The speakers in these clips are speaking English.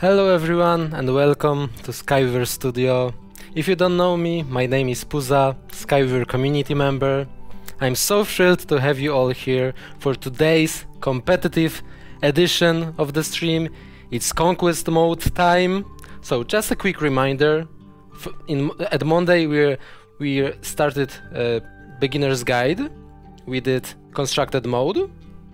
Hello everyone and welcome to Skyweaver Studio. If you don't know me, my name is Puza, Skyweaver community member. I'm so thrilled to have you all here for today's competitive edition of the stream. It's Conquest mode time. So just a quick reminder, in, at Monday we we started a beginner's guide. We did constructed mode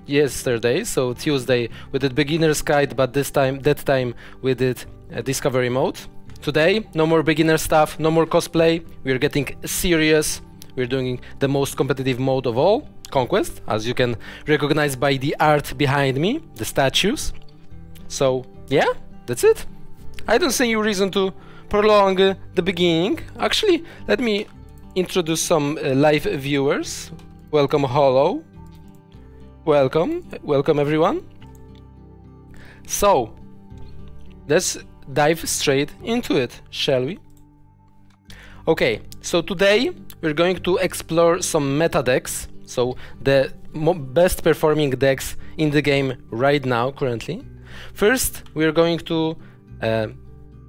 yesterday, so Tuesday we did beginner's guide, but this time, that time we did discovery mode. Today, no more beginner stuff, no more cosplay, we're getting serious, we're doing the most competitive mode of all, Conquest, as you can recognize by the art behind me, the statues. So, yeah, that's it. I don't see any reason to prolong uh, the beginning. Actually, let me introduce some uh, live viewers. Welcome, Hollow. Welcome, welcome everyone. So, let's dive straight into it, shall we? Okay, so today we're going to explore some meta decks, so the best performing decks in the game right now, currently. First, we're going to uh,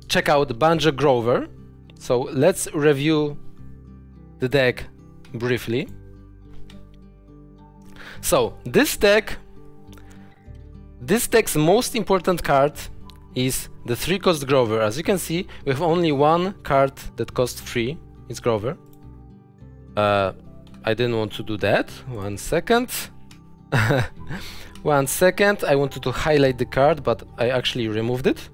check out Banjo Grover, so let's review the deck briefly. So, this deck, this deck's most important card is the 3 cost Grover. As you can see, we have only one card that costs 3, it's Grover. Uh, I didn't want to do that, one second. one second, I wanted to highlight the card, but I actually removed it.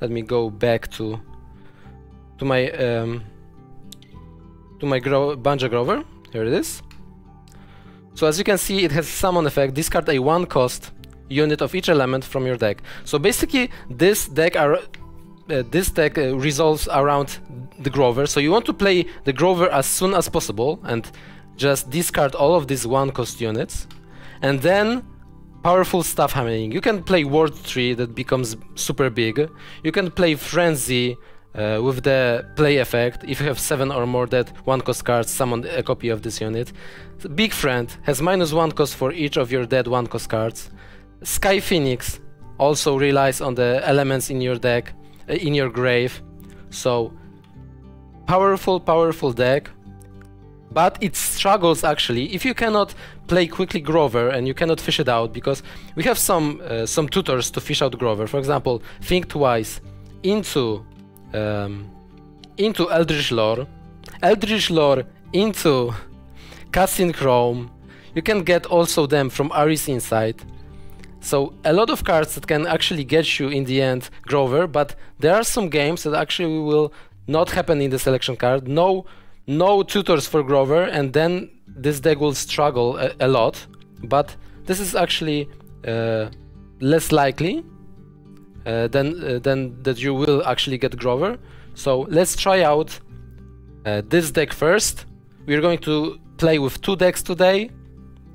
Let me go back to to my um, to my Gro Banjo Grover. Here it is. So as you can see, it has summon effect. Discard a one cost unit of each element from your deck. So basically, this deck are uh, this deck uh, resolves around the Grover. So you want to play the Grover as soon as possible and just discard all of these one cost units, and then powerful stuff happening. You can play Ward Tree that becomes super big. You can play Frenzy uh, with the play effect, if you have 7 or more dead 1 cost cards, summon a copy of this unit. Big Friend has minus 1 cost for each of your dead 1 cost cards. Sky Phoenix also relies on the elements in your deck, uh, in your grave. So, powerful, powerful deck. But it struggles actually if you cannot play quickly Grover and you cannot fish it out because we have some uh, some tutors to fish out Grover. For example, think twice into um, into Eldritch Lore, Eldritch Lore into Casting Chrome. You can get also them from Aris Insight. So a lot of cards that can actually get you in the end Grover, but there are some games that actually will not happen in the selection card. No, no tutors for Grover, and then this deck will struggle a, a lot. But this is actually uh, less likely then uh, then that you will actually get Grover. So let's try out uh, this deck first. We're going to play with two decks today.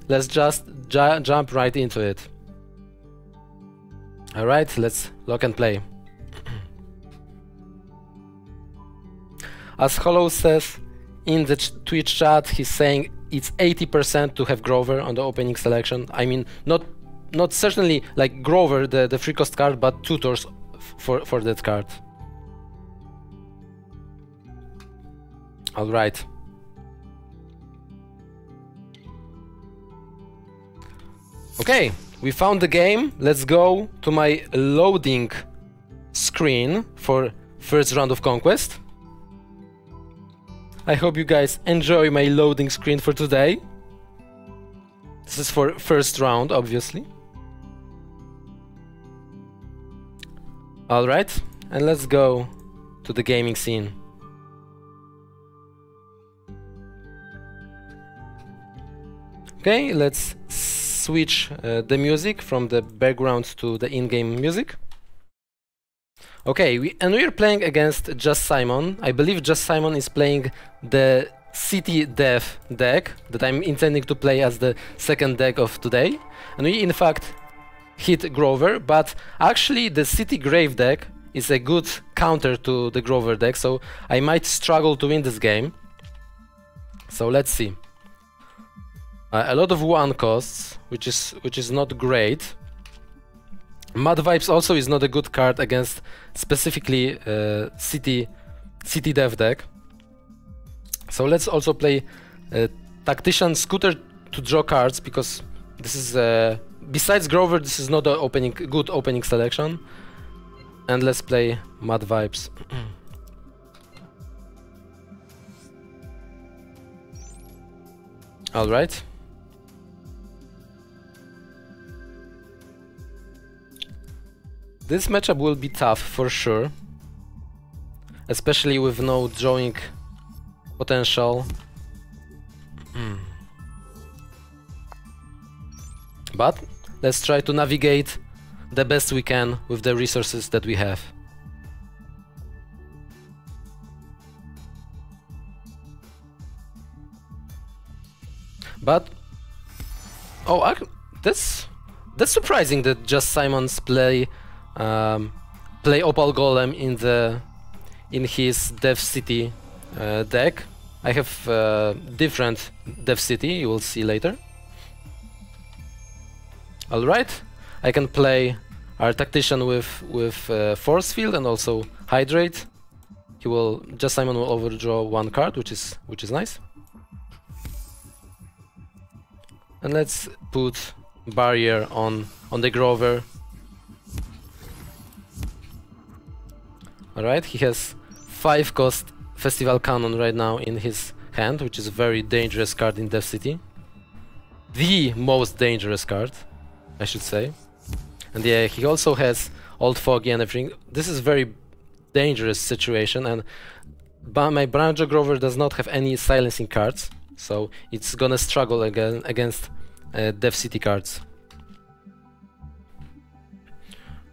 Let's just ju jump right into it. Alright, let's lock and play. As Hollow says in the ch Twitch chat, he's saying it's 80% to have Grover on the opening selection. I mean, not not certainly like Grover, the, the free cost card, but tutors for, for that card. Alright. Okay, we found the game. Let's go to my loading screen for first round of Conquest. I hope you guys enjoy my loading screen for today. This is for first round, obviously. Alright, and let's go to the gaming scene. Okay, let's switch uh, the music from the background to the in-game music. Okay, we, and we're playing against Just Simon. I believe Just Simon is playing the City Death deck that I'm intending to play as the second deck of today. And we in fact hit Grover, but actually the City Grave deck is a good counter to the Grover deck, so I might struggle to win this game. So let's see. Uh, a lot of one costs, which is which is not great. Mad Vibes also is not a good card against specifically uh, city city dev deck. So let's also play uh, Tactician Scooter to draw cards because this is uh, besides Grover this is not a opening good opening selection. And let's play Mad Vibes. All right. This matchup will be tough for sure. Especially with no drawing potential. Hmm. But let's try to navigate the best we can with the resources that we have. But oh, I, that's that's surprising that just Simon's play um, play Opal Golem in the in his Dev City uh, deck. I have uh, different Dev City. You will see later. All right, I can play our tactician with with uh, force field and also hydrate. He will just Simon will overdraw one card, which is which is nice. And let's put barrier on on the Grover. Alright, he has 5 cost Festival Cannon right now in his hand, which is a very dangerous card in Dev City. The most dangerous card, I should say. And yeah, he also has Old Foggy and everything. This is very dangerous situation and my Banjo Grover does not have any silencing cards. So it's gonna struggle again against uh, Dev City cards.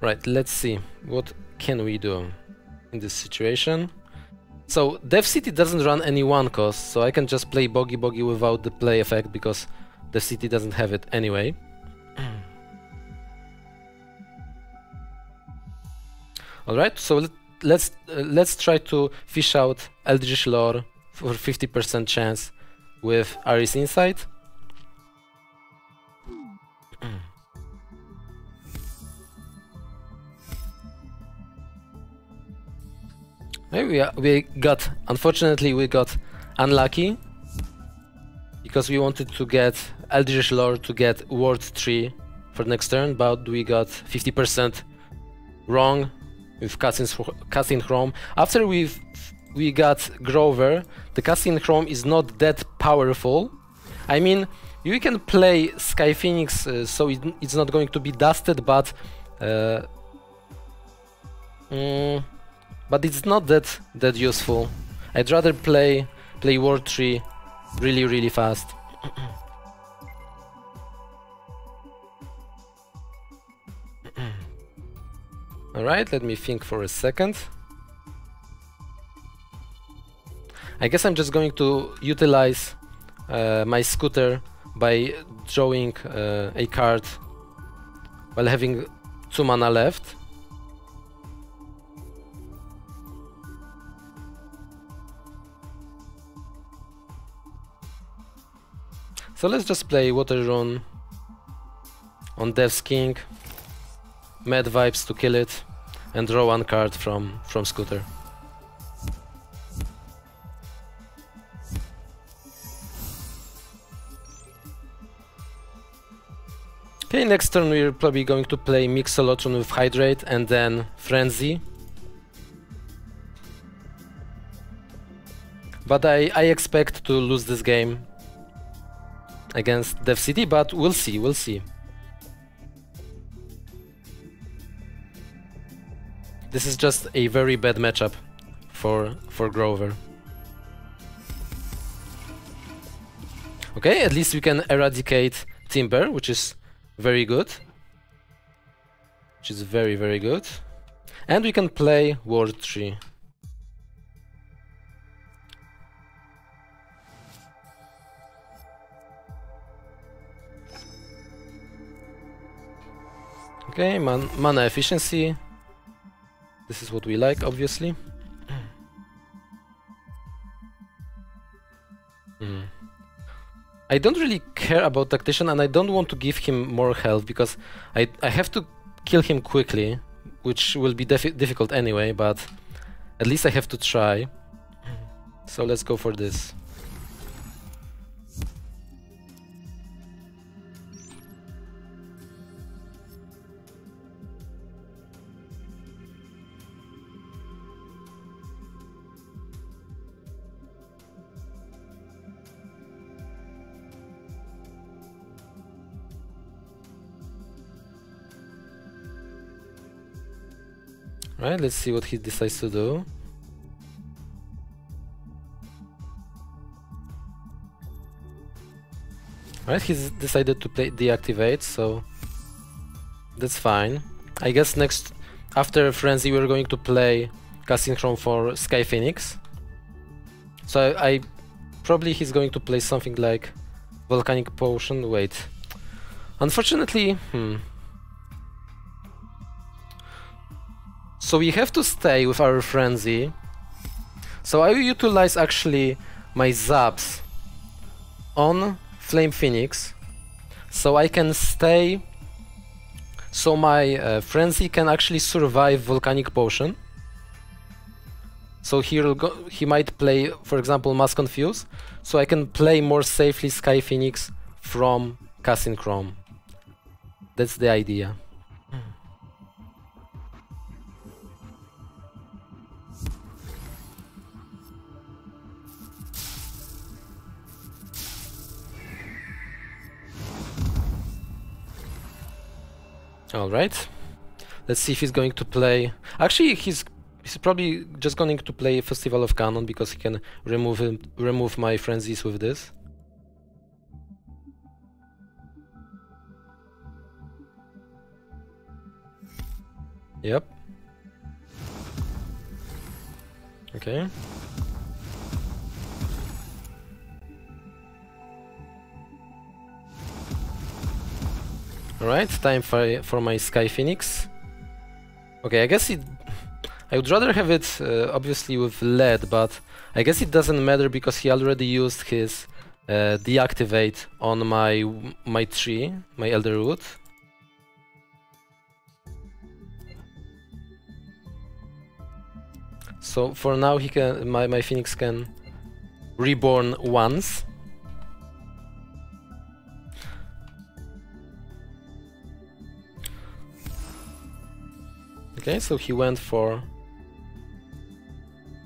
Right, let's see. What can we do in this situation? So Dev City doesn't run any one cost, so I can just play Boggy Boggy without the play effect because the city doesn't have it anyway. Alright, so let, let's uh, let's try to fish out Eldritch Lore for 50% chance with Aris Insight. we, we got, unfortunately we got unlucky because we wanted to get Eldritch Lore to get Ward Tree for next turn, but we got 50% wrong with Casting Chrome. After we we got Grover, the Casting Chrome is not that powerful. I mean, you can play Sky Phoenix, uh, so it, it's not going to be dusted, but uh, mm, but it's not that that useful. I'd rather play play Ward Tree really really fast. Alright, let me think for a second. I guess I'm just going to utilize uh, my scooter by drawing uh, a card while having two mana left. So let's just play Water Rune on Dev's King, Mad Vibes to kill it, and draw one card from, from Scooter. Okay, next turn we're probably going to play Mixolotron with Hydrate and then Frenzy. But I, I expect to lose this game against Dev City, but we'll see, we'll see. This is just a very bad matchup for for Grover. Okay, at least we can eradicate Timber, which is very good. Which is very, very good. And we can play Ward Tree. Okay, man mana efficiency. This is what we like, obviously. Mm. I don't really care about Tactician and I don't want to give him more health because I, I have to kill him quickly, which will be difficult anyway, but at least I have to try. So let's go for this. Right, let's see what he decides to do. Right, he's decided to play deactivate, so that's fine. I guess next, after Frenzy, we're going to play Casting Chrome for Sky Phoenix. So I, I probably he's going to play something like Volcanic Potion. Wait, unfortunately, hmm. So we have to stay with our frenzy. So I will utilize actually my zaps on Flame Phoenix. So I can stay. So my uh, frenzy can actually survive volcanic potion. So he'll go, he might play for example mass confuse so I can play more safely Sky Phoenix from Casting Chrome that's the idea Alright. Let's see if he's going to play... Actually, he's he's probably just going to play Festival of Cannon because he can remove him, remove my frenzies with this. Yep. Okay. Alright, time for, for my Sky Phoenix. Okay, I guess it... I would rather have it uh, obviously with lead, but I guess it doesn't matter because he already used his uh, deactivate on my my tree, my Elder Root. So for now he can my, my Phoenix can reborn once. Okay, so he went for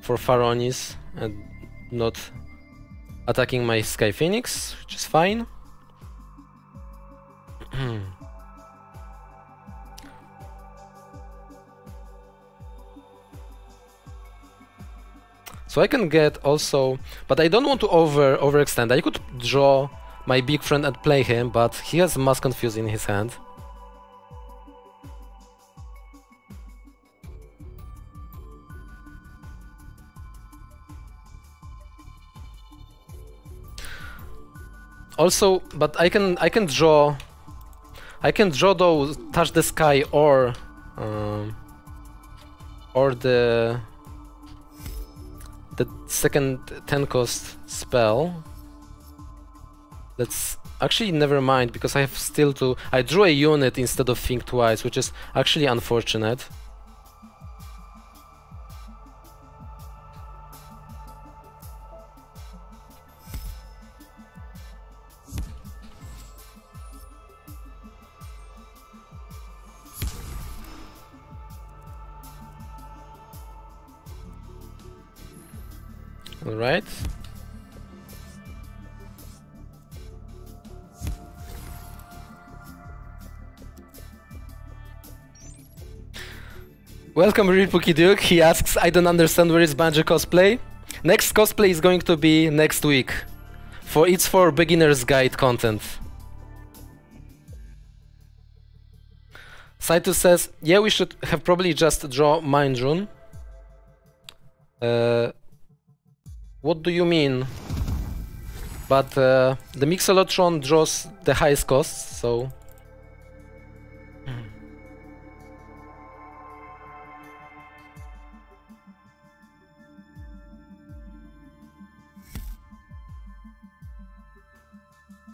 for Pharonis and not attacking my Sky Phoenix, which is fine. so I can get also, but I don't want to over overextend. I could draw my big friend and play him, but he has Mass Confuse in his hand. Also, but I can I can draw. I can draw those touch the sky or um, or the the second 10 cost spell. That's actually never mind because I have still to. I drew a unit instead of think twice, which is actually unfortunate. Alright. Welcome Ripuki Duke. He asks, I don't understand where is Banjo cosplay. Next cosplay is going to be next week. For it's for beginner's guide content. Saito says, yeah, we should have probably just draw Mind Rune. Uh, what do you mean? But uh, the Mixolotron draws the highest cost, so...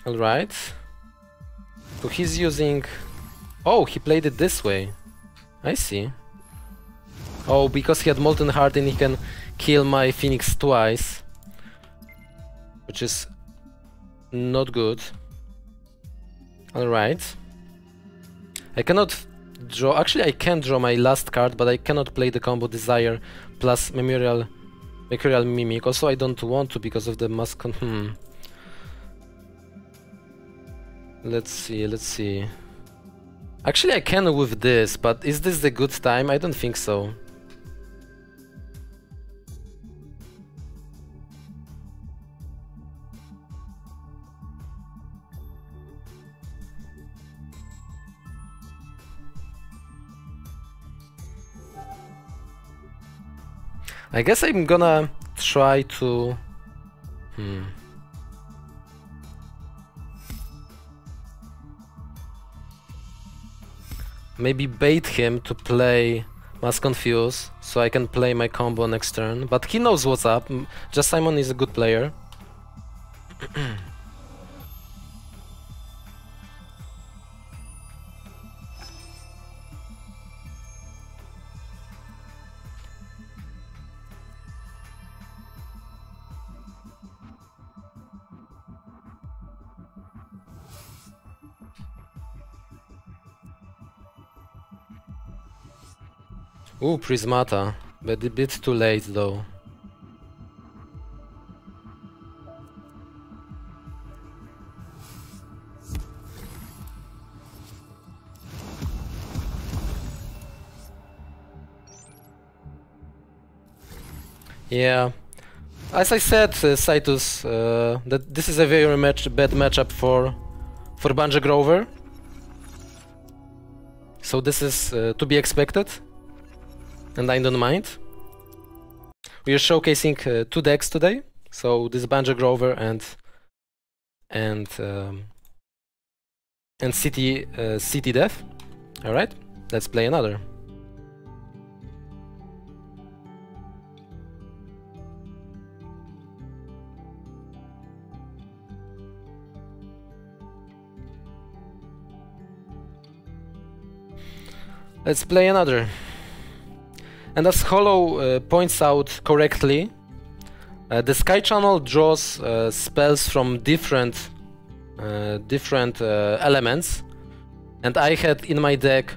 Alright. So he's using Oh, he played it this way. I see. Oh, because he had Molten Heart and he can kill my Phoenix twice. Which is not good. Alright. I cannot draw... Actually, I can draw my last card, but I cannot play the combo Desire plus Memorial, Mercurial Mimic. Also, I don't want to because of the mask... Hmm. Let's see, let's see. Actually, I can with this, but is this the good time? I don't think so. I guess I'm gonna try to... Hmm. Maybe bait him to play Mass Confuse, so I can play my combo next turn. But he knows what's up, Just Simon is a good player. Ooh, Prismata, but a bit too late though. Yeah, as I said, uh, uh, that this is a very match bad matchup for for Banjo Grover. So this is uh, to be expected and I don't mind. We are showcasing uh, two decks today, so this Banjo Grover and and um, and City uh, City Death. All right, let's play another. Let's play another. And as Hollow uh, points out correctly, uh, the Sky Channel draws uh, spells from different uh, different uh, elements, and I had in my deck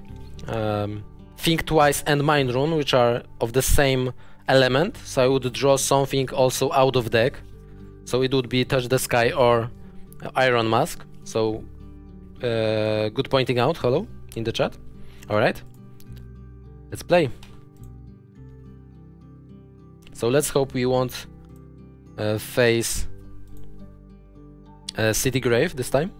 um, Think Twice and Mind Rune, which are of the same element, so I would draw something also out of deck. So it would be Touch the Sky or Iron Mask. So uh, good pointing out, Hollow, in the chat. Alright, let's play. So let's hope we won't uh, face a City Grave this time.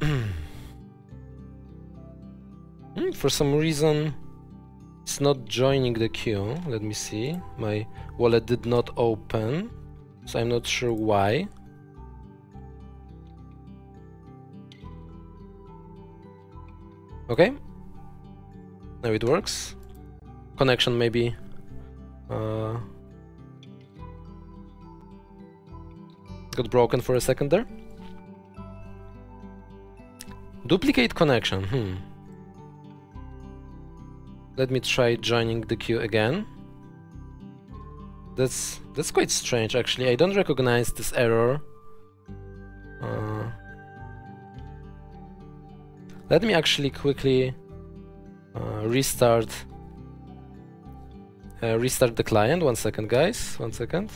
Hmm, for some reason it's not joining the queue. Let me see. My wallet did not open, so I'm not sure why. Okay. Now it works. Connection maybe. Uh, got broken for a second there. Duplicate connection. Hmm. Let me try joining the queue again. That's that's quite strange actually. I don't recognize this error. Uh, let me actually quickly uh, restart uh, restart the client. One second, guys. One second.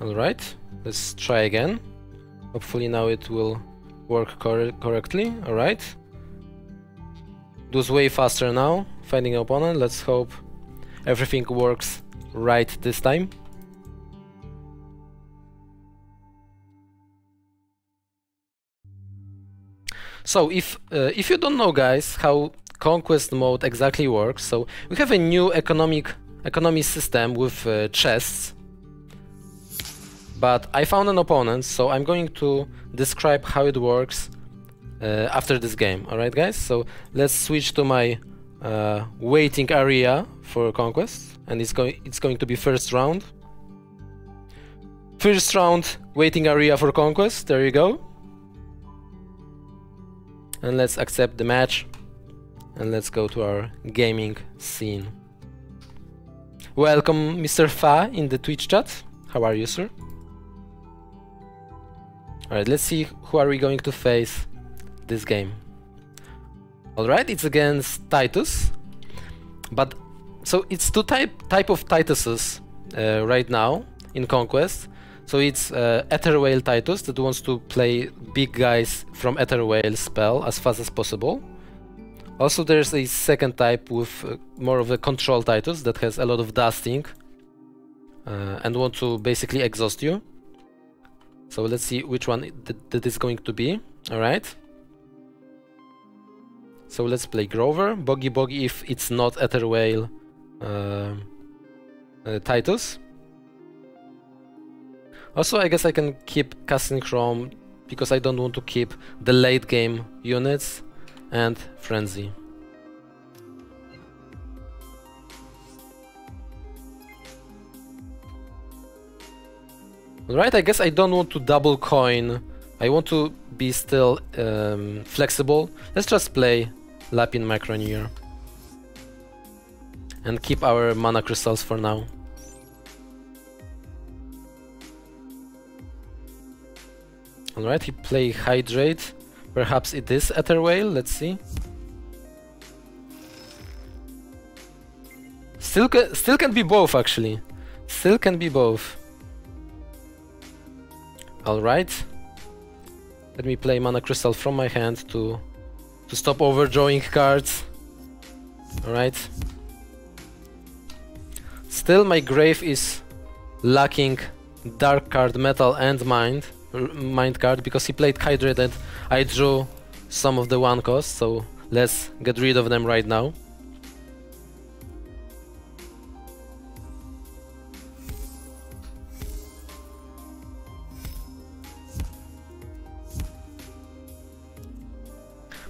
Alright, let's try again. Hopefully now it will work cor correctly. Alright. Does way faster now, finding an opponent. Let's hope everything works right this time. So if uh, if you don't know guys how conquest mode exactly works, so we have a new economic economy system with uh, chests. But I found an opponent, so I'm going to describe how it works after this game. Alright guys, so let's switch to my uh, waiting area for conquest and it's going it's going to be first round. First round waiting area for conquest. There you go. And let's accept the match and let's go to our gaming scene. Welcome Mr. Fa in the Twitch chat. How are you, sir? Alright, let's see who are we going to face this game. Alright, it's against Titus. But so it's two type type of Tituses uh, right now in Conquest. So it's uh, Whale Titus that wants to play big guys from Whale spell as fast as possible. Also there's a second type with uh, more of a control Titus that has a lot of dusting uh, and want to basically exhaust you. So let's see which one th that is going to be. Alright. So let's play Grover, Boggy Boggy if it's not Etherwhale uh, uh, Titus. Also, I guess I can keep casting Chrome because I don't want to keep the late game units and Frenzy. Alright, I guess I don't want to double coin. I want to be still um, flexible. Let's just play Lapin Microneer. And keep our mana crystals for now. Alright, he play Hydrate. Perhaps it is Whale. let's see. Still, ca still can be both, actually. Still can be both. Alright. Let me play Mana Crystal from my hand to, to stop overdrawing cards. Alright. Still my grave is lacking Dark card, Metal and Mind mind card because he played Hydrated. I drew some of the one cost, so let's get rid of them right now.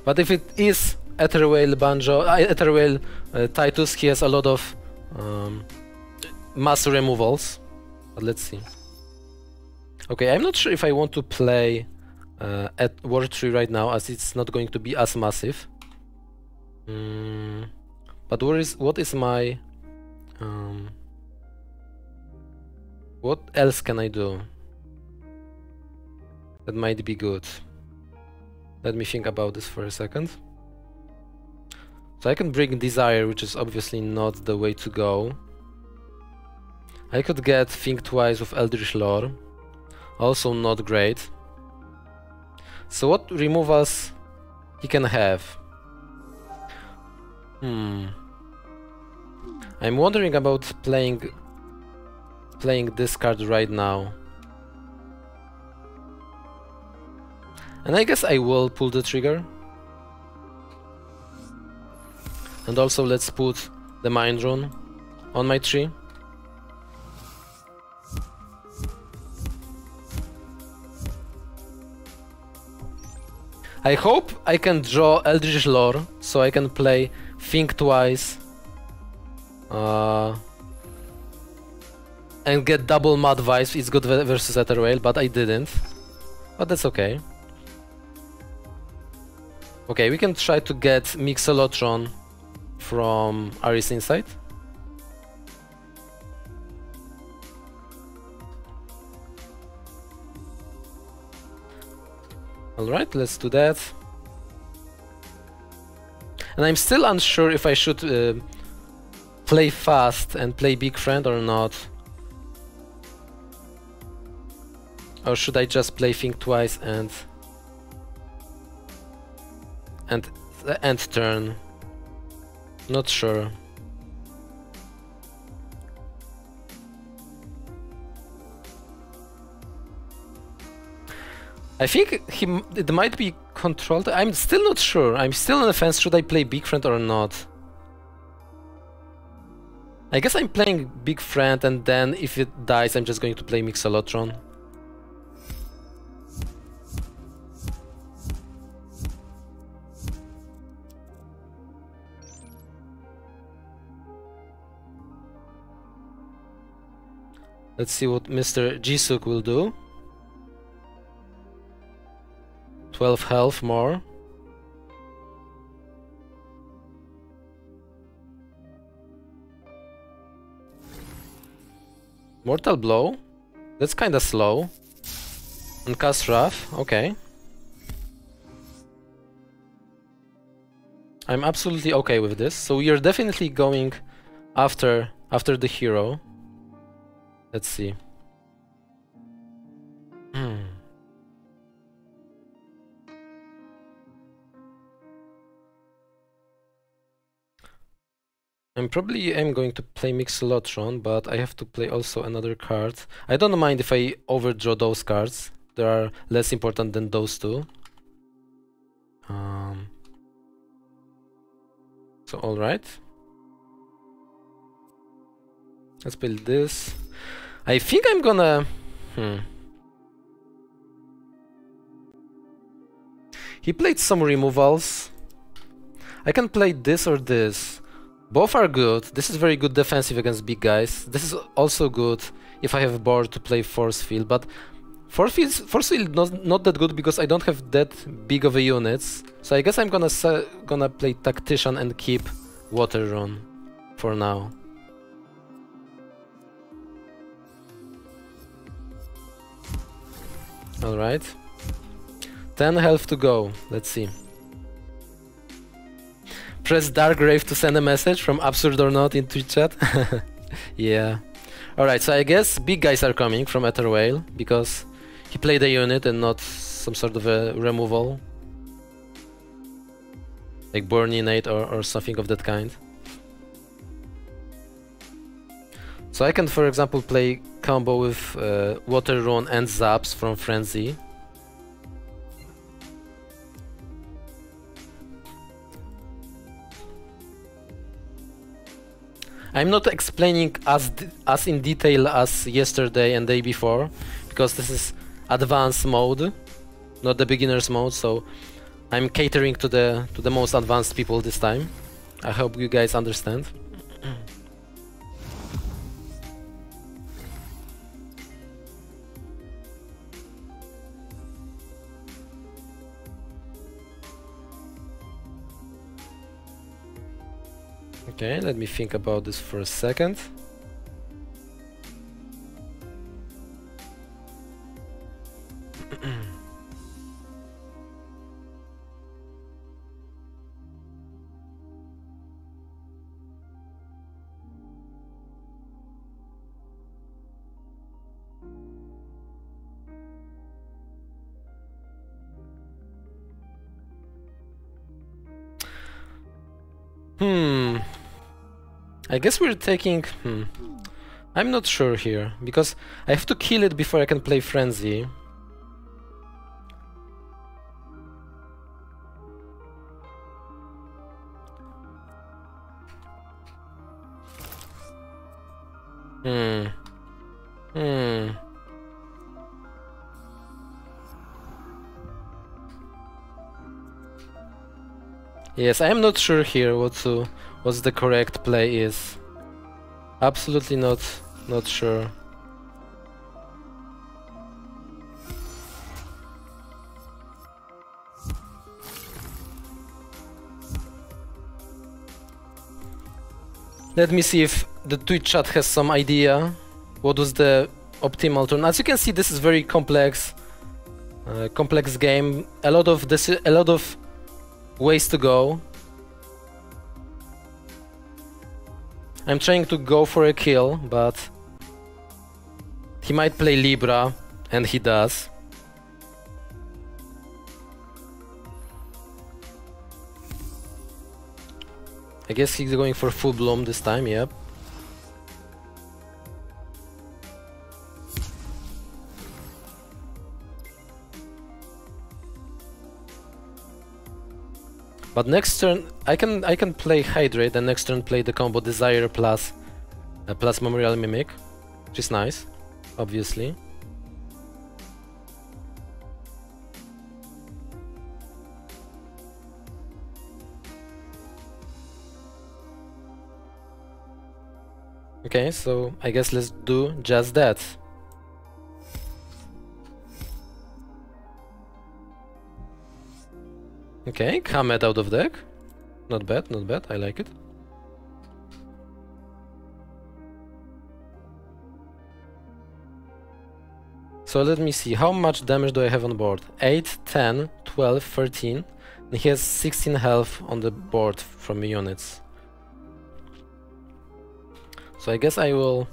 But if it is Etherwhale Banjo, uh, uh, Titus, he has a lot of um, mass removals. But let's see. Okay, I'm not sure if I want to play uh, at War Tree right now, as it's not going to be as massive. Mm, but what is what is my um, what else can I do that might be good? Let me think about this for a second. So I can bring Desire, which is obviously not the way to go. I could get Think Twice with Eldritch Lore. Also not great. So what removals he can have? Hmm. I'm wondering about playing playing this card right now. And I guess I will pull the trigger. And also let's put the Mind Rune on my tree. I hope I can draw Eldritch Lore, so I can play Think Twice. Uh, and get double Mad Vibes, it's good versus Etherwhale, but I didn't. But that's okay. Okay, we can try to get Mixolotron from Aris Insight. Alright, let's do that. And I'm still unsure if I should uh, play fast and play Big Friend or not. Or should I just play Think Twice and... and the end turn? Not sure. I think he it might be controlled. I'm still not sure. I'm still on the fence. Should I play Big Friend or not? I guess I'm playing Big Friend, and then if it dies, I'm just going to play Mixolotron. Let's see what Mr. Jisuk will do. 12 health more. Mortal Blow? That's kinda slow. And cast Wrath, okay. I'm absolutely okay with this. So we are definitely going after after the hero. Let's see. Hmm. I'm probably am going to play Mixolotron, but I have to play also another card. I don't mind if I overdraw those cards. They are less important than those two. Um, so alright. Let's build this. I think I'm gonna... Hmm. He played some removals. I can play this or this. Both are good. This is very good defensive against big guys. This is also good if I have board to play Force Field, but Force Field, Force Field not, not that good because I don't have that big of a units. So I guess I'm gonna gonna play Tactician and keep Water Rune for now. Alright. 10 health to go. Let's see. Press Dark Grave to send a message from Absurd or Not in Twitch chat. yeah. Alright, so I guess big guys are coming from Ether Whale because he played a unit and not some sort of a removal. Like Burninate or, or something of that kind. So I can, for example, play combo with uh, Water Rune and Zaps from Frenzy. I'm not explaining as as in detail as yesterday and day before because this is advanced mode, not the beginner's mode. So I'm catering to the to the most advanced people this time. I hope you guys understand. Okay, let me think about this for a second. I guess we're taking... Hmm. I'm not sure here, because I have to kill it before I can play Frenzy. Yes, I am not sure here what to what the correct play is. Absolutely not not sure. Let me see if the Twitch chat has some idea what was the optimal turn. As you can see, this is very complex, uh, complex game. A lot of this, a lot of ways to go. I'm trying to go for a kill, but he might play Libra, and he does. I guess he's going for full bloom this time, yep. But next turn, I can I can play Hydrate and next turn play the combo Desire plus uh, plus Memorial Mimic, which is nice, obviously. Okay, so I guess let's do just that. Okay, Kamet out of deck. Not bad, not bad, I like it. So let me see, how much damage do I have on board? 8, 10, 12, 13. And he has 16 health on the board from units. So I guess I will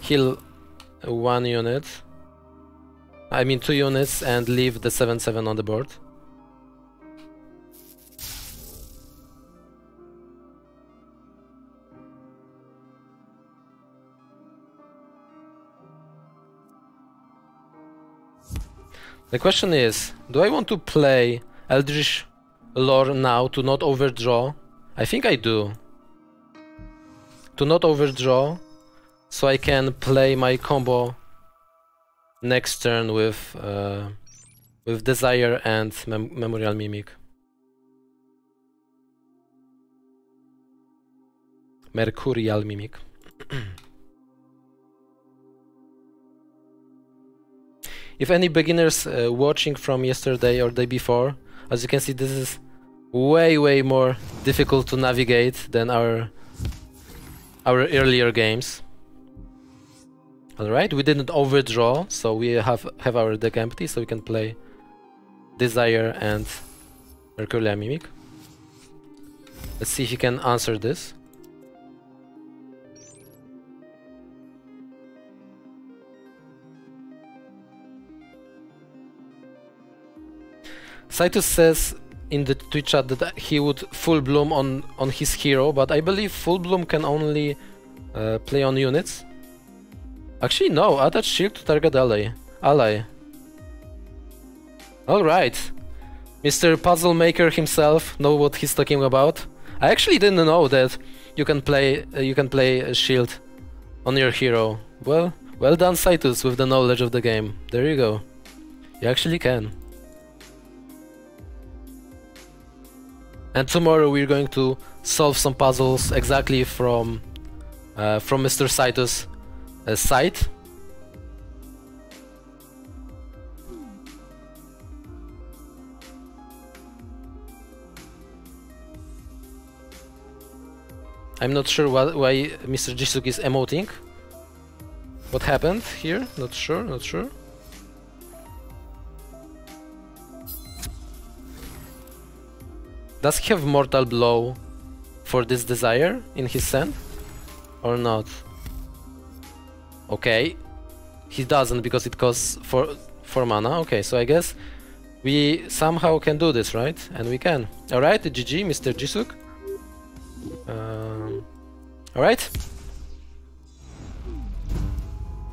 heal one unit. I mean two units and leave the 7-7 on the board. The question is, do I want to play Eldritch Lore now to not overdraw? I think I do. To not overdraw, so I can play my combo next turn with uh, with Desire and Mem Memorial Mimic. Mercurial Mimic. if any beginners uh, watching from yesterday or day before, as you can see, this is way way more difficult to navigate than our our earlier games. Alright, we didn't overdraw, so we have have our deck empty, so we can play Desire and Mercurial Mimic. Let's see if he can answer this. Cytus says in the Twitch chat that he would full bloom on on his hero, but I believe full bloom can only uh, play on units. Actually, no. Attach shield to target ally. Ally. All right, Mr. Puzzle Maker himself know what he's talking about. I actually didn't know that you can play uh, you can play a shield on your hero. Well, well done, Cytus, with the knowledge of the game. There you go. You actually can. And tomorrow we're going to solve some puzzles exactly from uh, from Mr. Saito's uh, site. I'm not sure why, why Mr. Jisuk is emoting. What happened here? Not sure, not sure. Does he have Mortal Blow for this desire in his send? Or not? Okay. He doesn't because it costs for, for mana. Okay, so I guess we somehow can do this, right? And we can. Alright, GG, Mr. Jisuk. Um, Alright.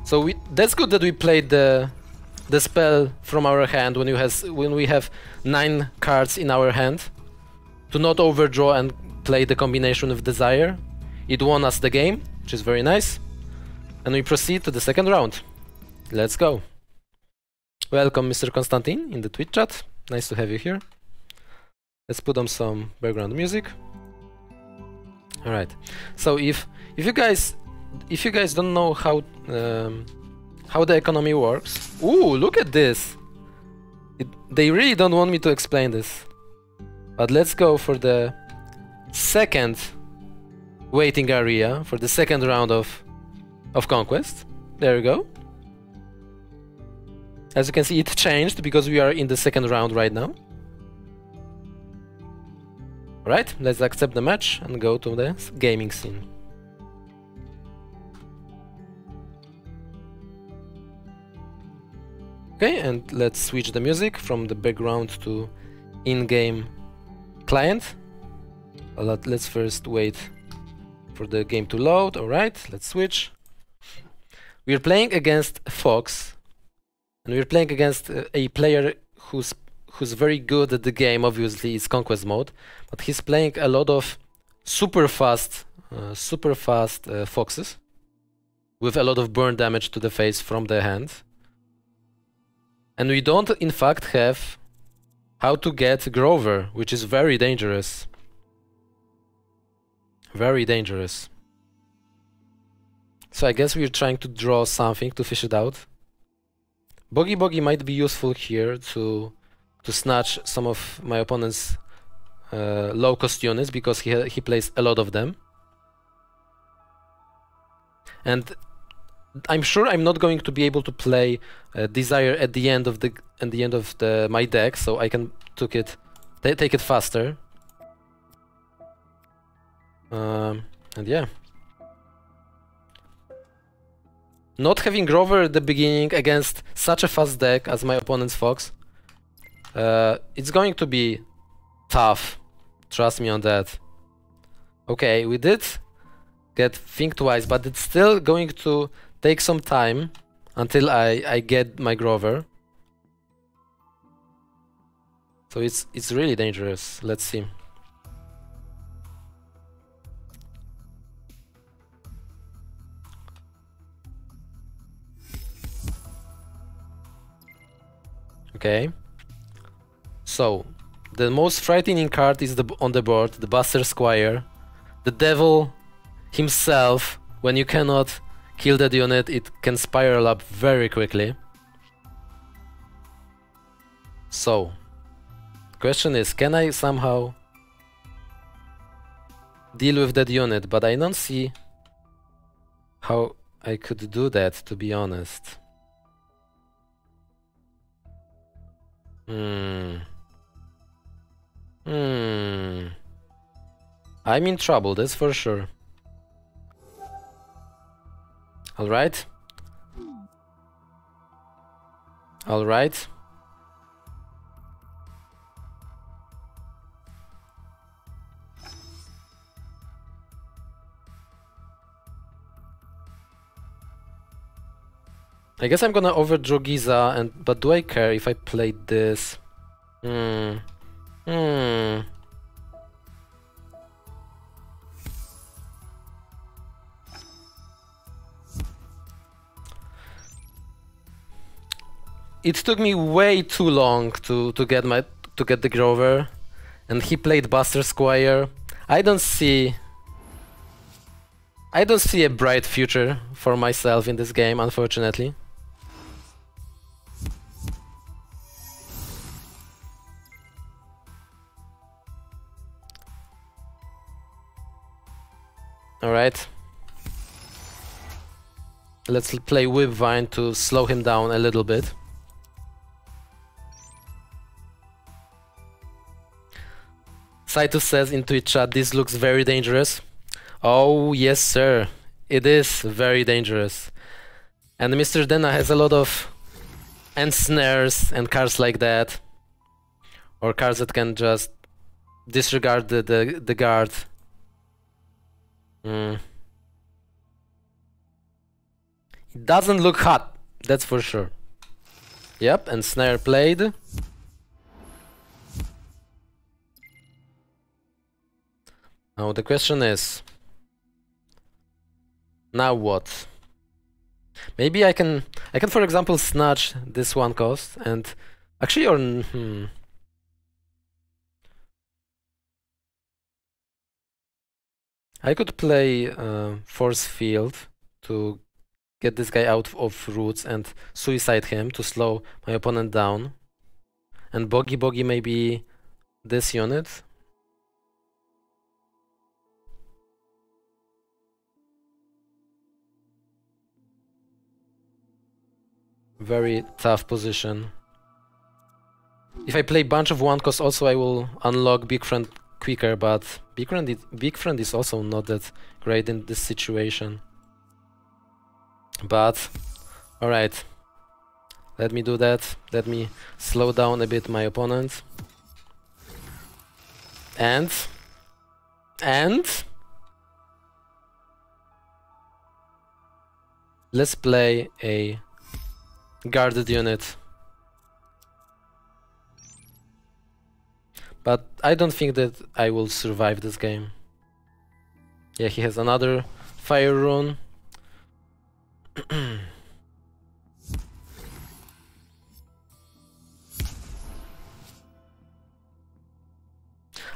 So we that's good that we played the the spell from our hand when you has when we have nine cards in our hand to not overdraw and play the combination of Desire. It won us the game, which is very nice. And we proceed to the second round. Let's go. Welcome, Mr. Konstantin, in the Twitch chat. Nice to have you here. Let's put on some background music. All right. So if if you guys if you guys don't know how um, how the economy works, ooh, look at this. It, they really don't want me to explain this. But let's go for the second waiting area for the second round of of conquest. There you go. As you can see, it changed because we are in the second round right now. Alright, let's accept the match and go to the gaming scene. Okay, and let's switch the music from the background to in-game client. Let's first wait for the game to load. Alright, let's switch. We're playing against Fox, and we're playing against uh, a player who's who's very good at the game. Obviously, it's conquest mode, but he's playing a lot of super fast, uh, super fast uh, foxes with a lot of burn damage to the face from the hand. And we don't, in fact, have how to get Grover, which is very dangerous. Very dangerous. So I guess we're trying to draw something to fish it out. Boggy Boggy might be useful here to to snatch some of my opponent's uh, low cost units because he he plays a lot of them. And I'm sure I'm not going to be able to play uh, Desire at the end of the at the end of the my deck, so I can took it take it faster. Um, and yeah. Not having Grover at the beginning against such a fast deck as my opponent's Fox, uh, it's going to be tough. Trust me on that. Okay, we did get Think Twice, but it's still going to take some time until I, I get my Grover. So it's it's really dangerous. Let's see. Okay. So, the most frightening card is the on the board, the Buster Squire. The devil himself, when you cannot kill that unit, it can spiral up very quickly. So, question is, can I somehow deal with that unit? But I don't see how I could do that, to be honest. Hmm. Hmm. I'm in trouble, that's for sure. Alright. Alright. I guess I'm gonna overdraw Giza, and but do I care if I played this? Hmm. Hmm. It took me way too long to to get my to get the Grover, and he played Buster Squire. I don't see I don't see a bright future for myself in this game, unfortunately. Alright. Let's play Whipvine to slow him down a little bit. Saito says into Twitch chat, this looks very dangerous. Oh, yes, sir. It is very dangerous. And Mr. Dena has a lot of ensnares and cards like that. Or cards that can just disregard the, the, the guard Mm. It doesn't look hot, that's for sure. Yep, and snare played. Now the question is, now what? Maybe I can, I can for example snatch this one cost and actually or hmm, I could play uh, Force Field to get this guy out of roots and suicide him to slow my opponent down. And Boggy Boggy maybe this unit. Very tough position. If I play bunch of one cost also I will unlock Big Friend quicker, but Big Friend, is, Big Friend is also not that great in this situation. But, alright. Let me do that. Let me slow down a bit my opponent. And... And... Let's play a guarded unit. But I don't think that I will survive this game. Yeah, he has another fire rune.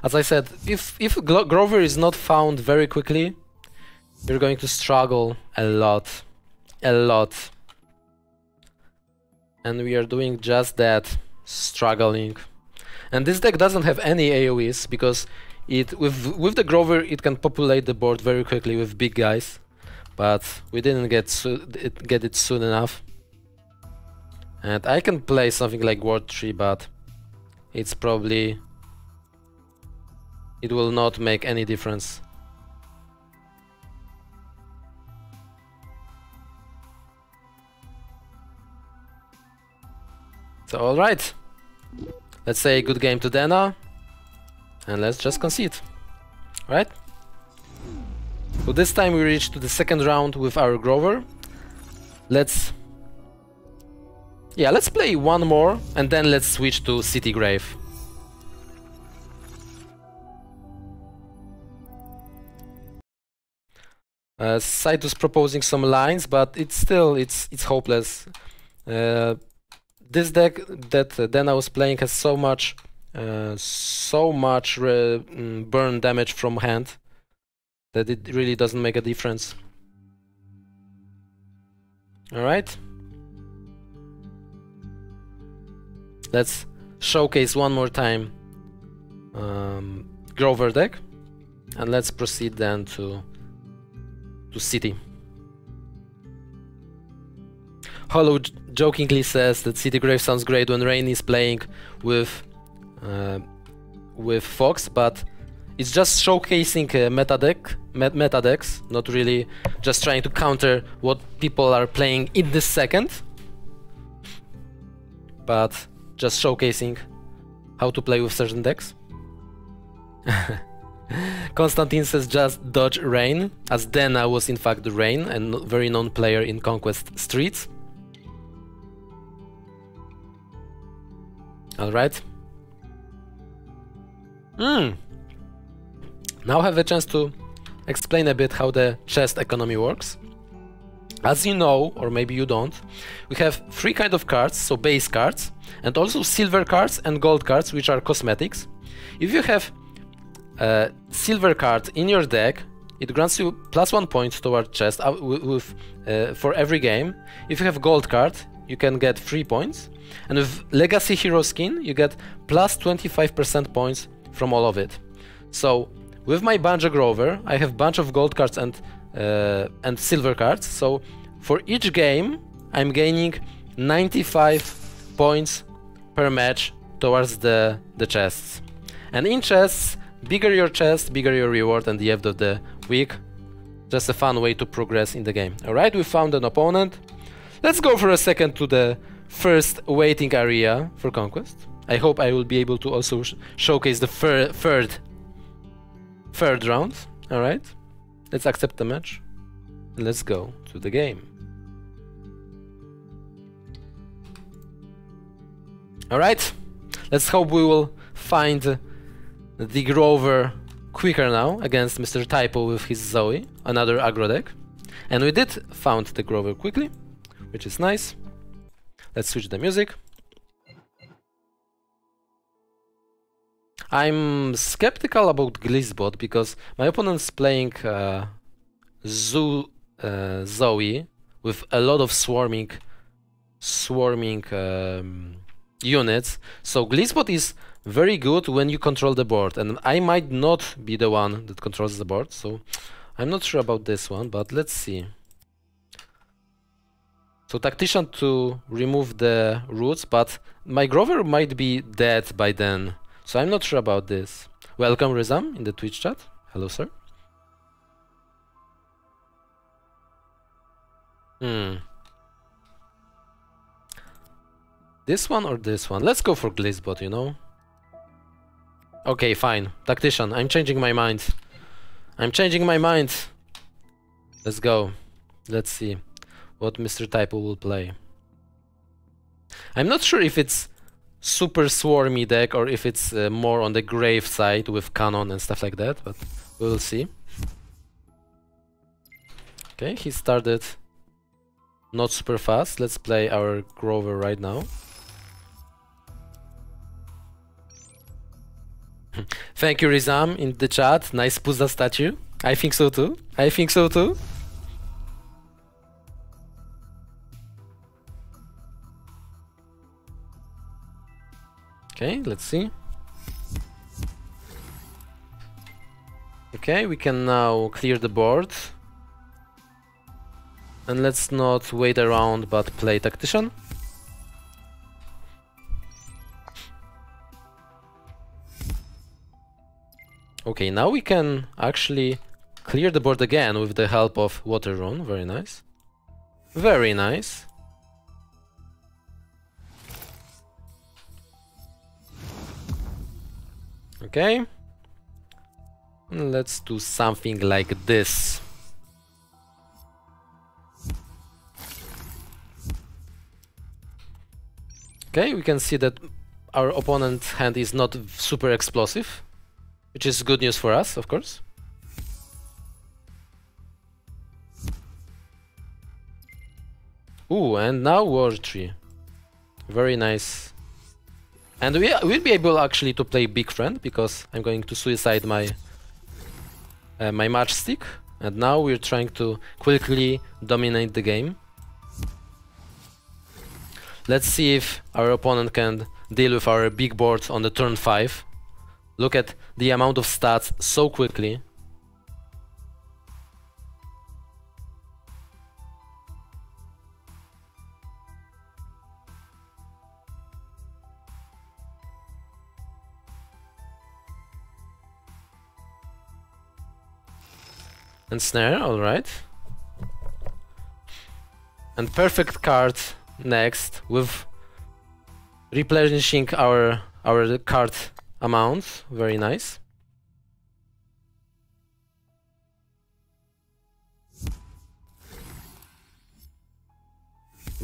As I said, if if Grover is not found very quickly, You're going to struggle a lot. A lot. And we are doing just that. Struggling. And this deck doesn't have any AoEs because it with with the Grover it can populate the board very quickly with big guys. But we didn't get it, get it soon enough. And I can play something like Ward Tree, but it's probably... It will not make any difference. So alright, let's say good game to Dana. and let's just concede, right? So this time we reach to the second round with our Grover. Let's yeah, let's play one more and then let's switch to City Grave. Uh, Saidu's proposing some lines, but it's still it's it's hopeless. Uh, this deck that uh, Dena was playing has so much uh, so much mm, burn damage from hand that it really doesn't make a difference. All right. Let's showcase one more time um, Grover deck and let's proceed then to to City. Hollow jokingly says that City Grave sounds great when Rain is playing with uh, with Fox, but it's just showcasing a meta deck, met meta decks, not really just trying to counter what people are playing in this second. But just showcasing how to play with certain decks. Konstantin says just dodge Rain, as Dena was in fact the Rain and very known player in Conquest Streets. Alright. Hmm. Now I have a chance to explain a bit how the chest economy works. As you know, or maybe you don't, we have three kind of cards, so base cards, and also silver cards and gold cards, which are cosmetics. If you have a silver card in your deck, it grants you plus one point toward chest uh, with, uh, for every game. If you have gold card, you can get three points. And with Legacy Hero skin, you get plus 25% points from all of it. So with my Banjo Grover, I have bunch of gold cards and uh, and silver cards. So for each game, I'm gaining 95 points per match towards the, the chests. And in chests, bigger your chest, bigger your reward and the end of the week. Just a fun way to progress in the game. Alright, we found an opponent. Let's go for a second to the first waiting area for Conquest. I hope I will be able to also sh showcase the third third round. Alright, let's accept the match. Let's go to the game. Alright, let's hope we will find the Grover quicker now against Mr. Typo with his Zoe, another aggro deck. And we did found the Grover quickly, which is nice. Let's switch the music. I'm skeptical about Glizbot because my opponent's playing uh, Zoo, uh, Zoe with a lot of swarming swarming um, units. So Glizbot is very good when you control the board, and I might not be the one that controls the board, so I'm not sure about this one, but let's see. So Tactician to remove the roots, but my Grover might be dead by then, so I'm not sure about this. Welcome Rizam in the Twitch chat. Hello, sir. Hmm. This one or this one? Let's go for Glizbot, you know? Okay, fine. Tactician, I'm changing my mind. I'm changing my mind. Let's go. Let's see what Mr. Typo will play. I'm not sure if it's super swarmy deck or if it's uh, more on the grave side with cannon and stuff like that, but we will see. Okay, he started not super fast. Let's play our Grover right now. Thank you, Rizam, in the chat. Nice Puza statue. I think so too. I think so too. Okay, let's see. Okay, we can now clear the board. And let's not wait around but play tactician. Okay, now we can actually clear the board again with the help of Water Rune. Very nice. Very nice. Okay. Let's do something like this. Okay, we can see that our opponent's hand is not super explosive, which is good news for us, of course. Ooh, and now Ward Tree. Very nice. And we will be able actually to play Big Friend, because I'm going to suicide my uh, my matchstick. And now we're trying to quickly dominate the game. Let's see if our opponent can deal with our big board on the turn 5. Look at the amount of stats so quickly. And snare, alright. And perfect card next with replenishing our our card amount. Very nice.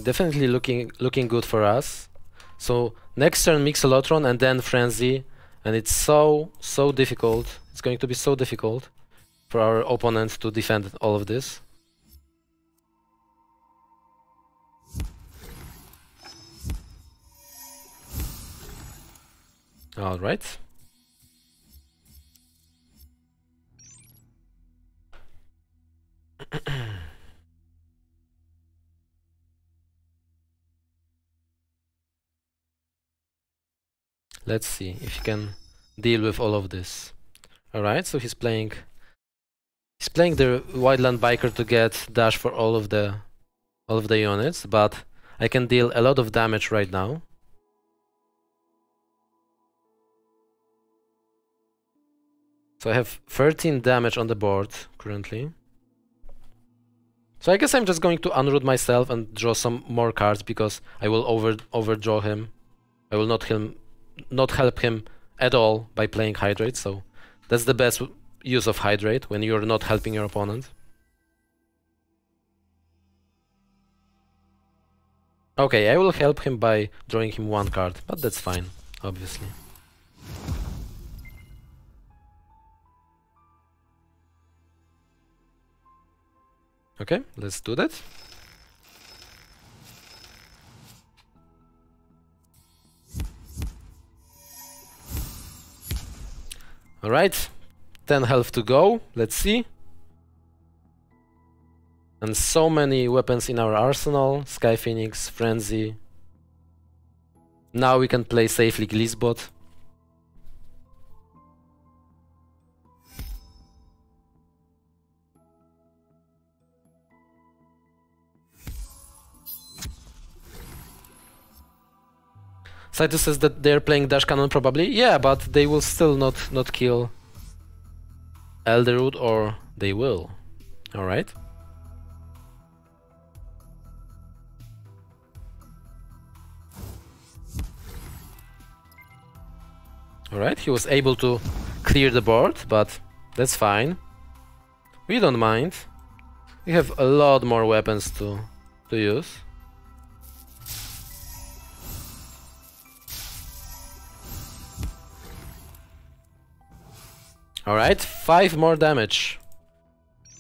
Definitely looking looking good for us. So next turn Mixolotron and then Frenzy and it's so so difficult. It's going to be so difficult for our opponents to defend all of this. All right. Let's see if he can deal with all of this. Alright, so he's playing He's playing the Wildland Biker to get dash for all of the all of the units, but I can deal a lot of damage right now. So I have 13 damage on the board currently. So I guess I'm just going to unroot myself and draw some more cards because I will over overdraw him. I will not him not help him at all by playing Hydrate, so that's the best use of Hydrate when you're not helping your opponent. Okay, I will help him by drawing him one card, but that's fine, obviously. Okay, let's do that. Alright, 10 health to go. Let's see. And so many weapons in our arsenal. Sky Phoenix, Frenzy. Now we can play safely Glizbot. Saito says that they're playing Dash Cannon probably. Yeah, but they will still not, not kill Elderwood or they will. Alright. Alright, he was able to clear the board, but that's fine. We don't mind. We have a lot more weapons to, to use. Alright, 5 more damage.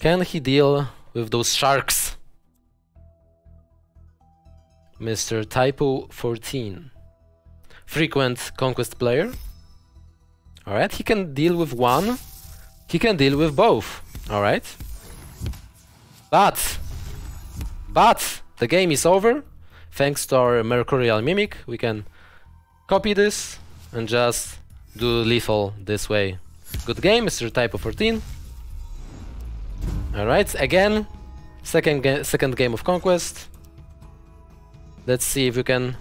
Can he deal with those sharks? Mr. Typo 14. Frequent conquest player. Alright, he can deal with one. He can deal with both. Alright. But, but, the game is over. Thanks to our Mercurial Mimic, we can copy this and just do lethal this way. Good game, Mr. Typo 14. Alright, again, second, ga second game of Conquest. Let's see if we can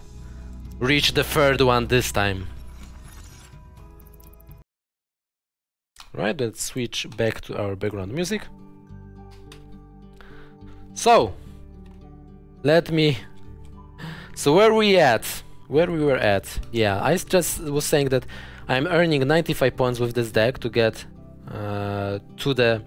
reach the third one this time. Right, let's switch back to our background music. So, let me... So where we at? Where we were at? Yeah, I just was saying that I'm earning 95 points with this deck to get uh, to the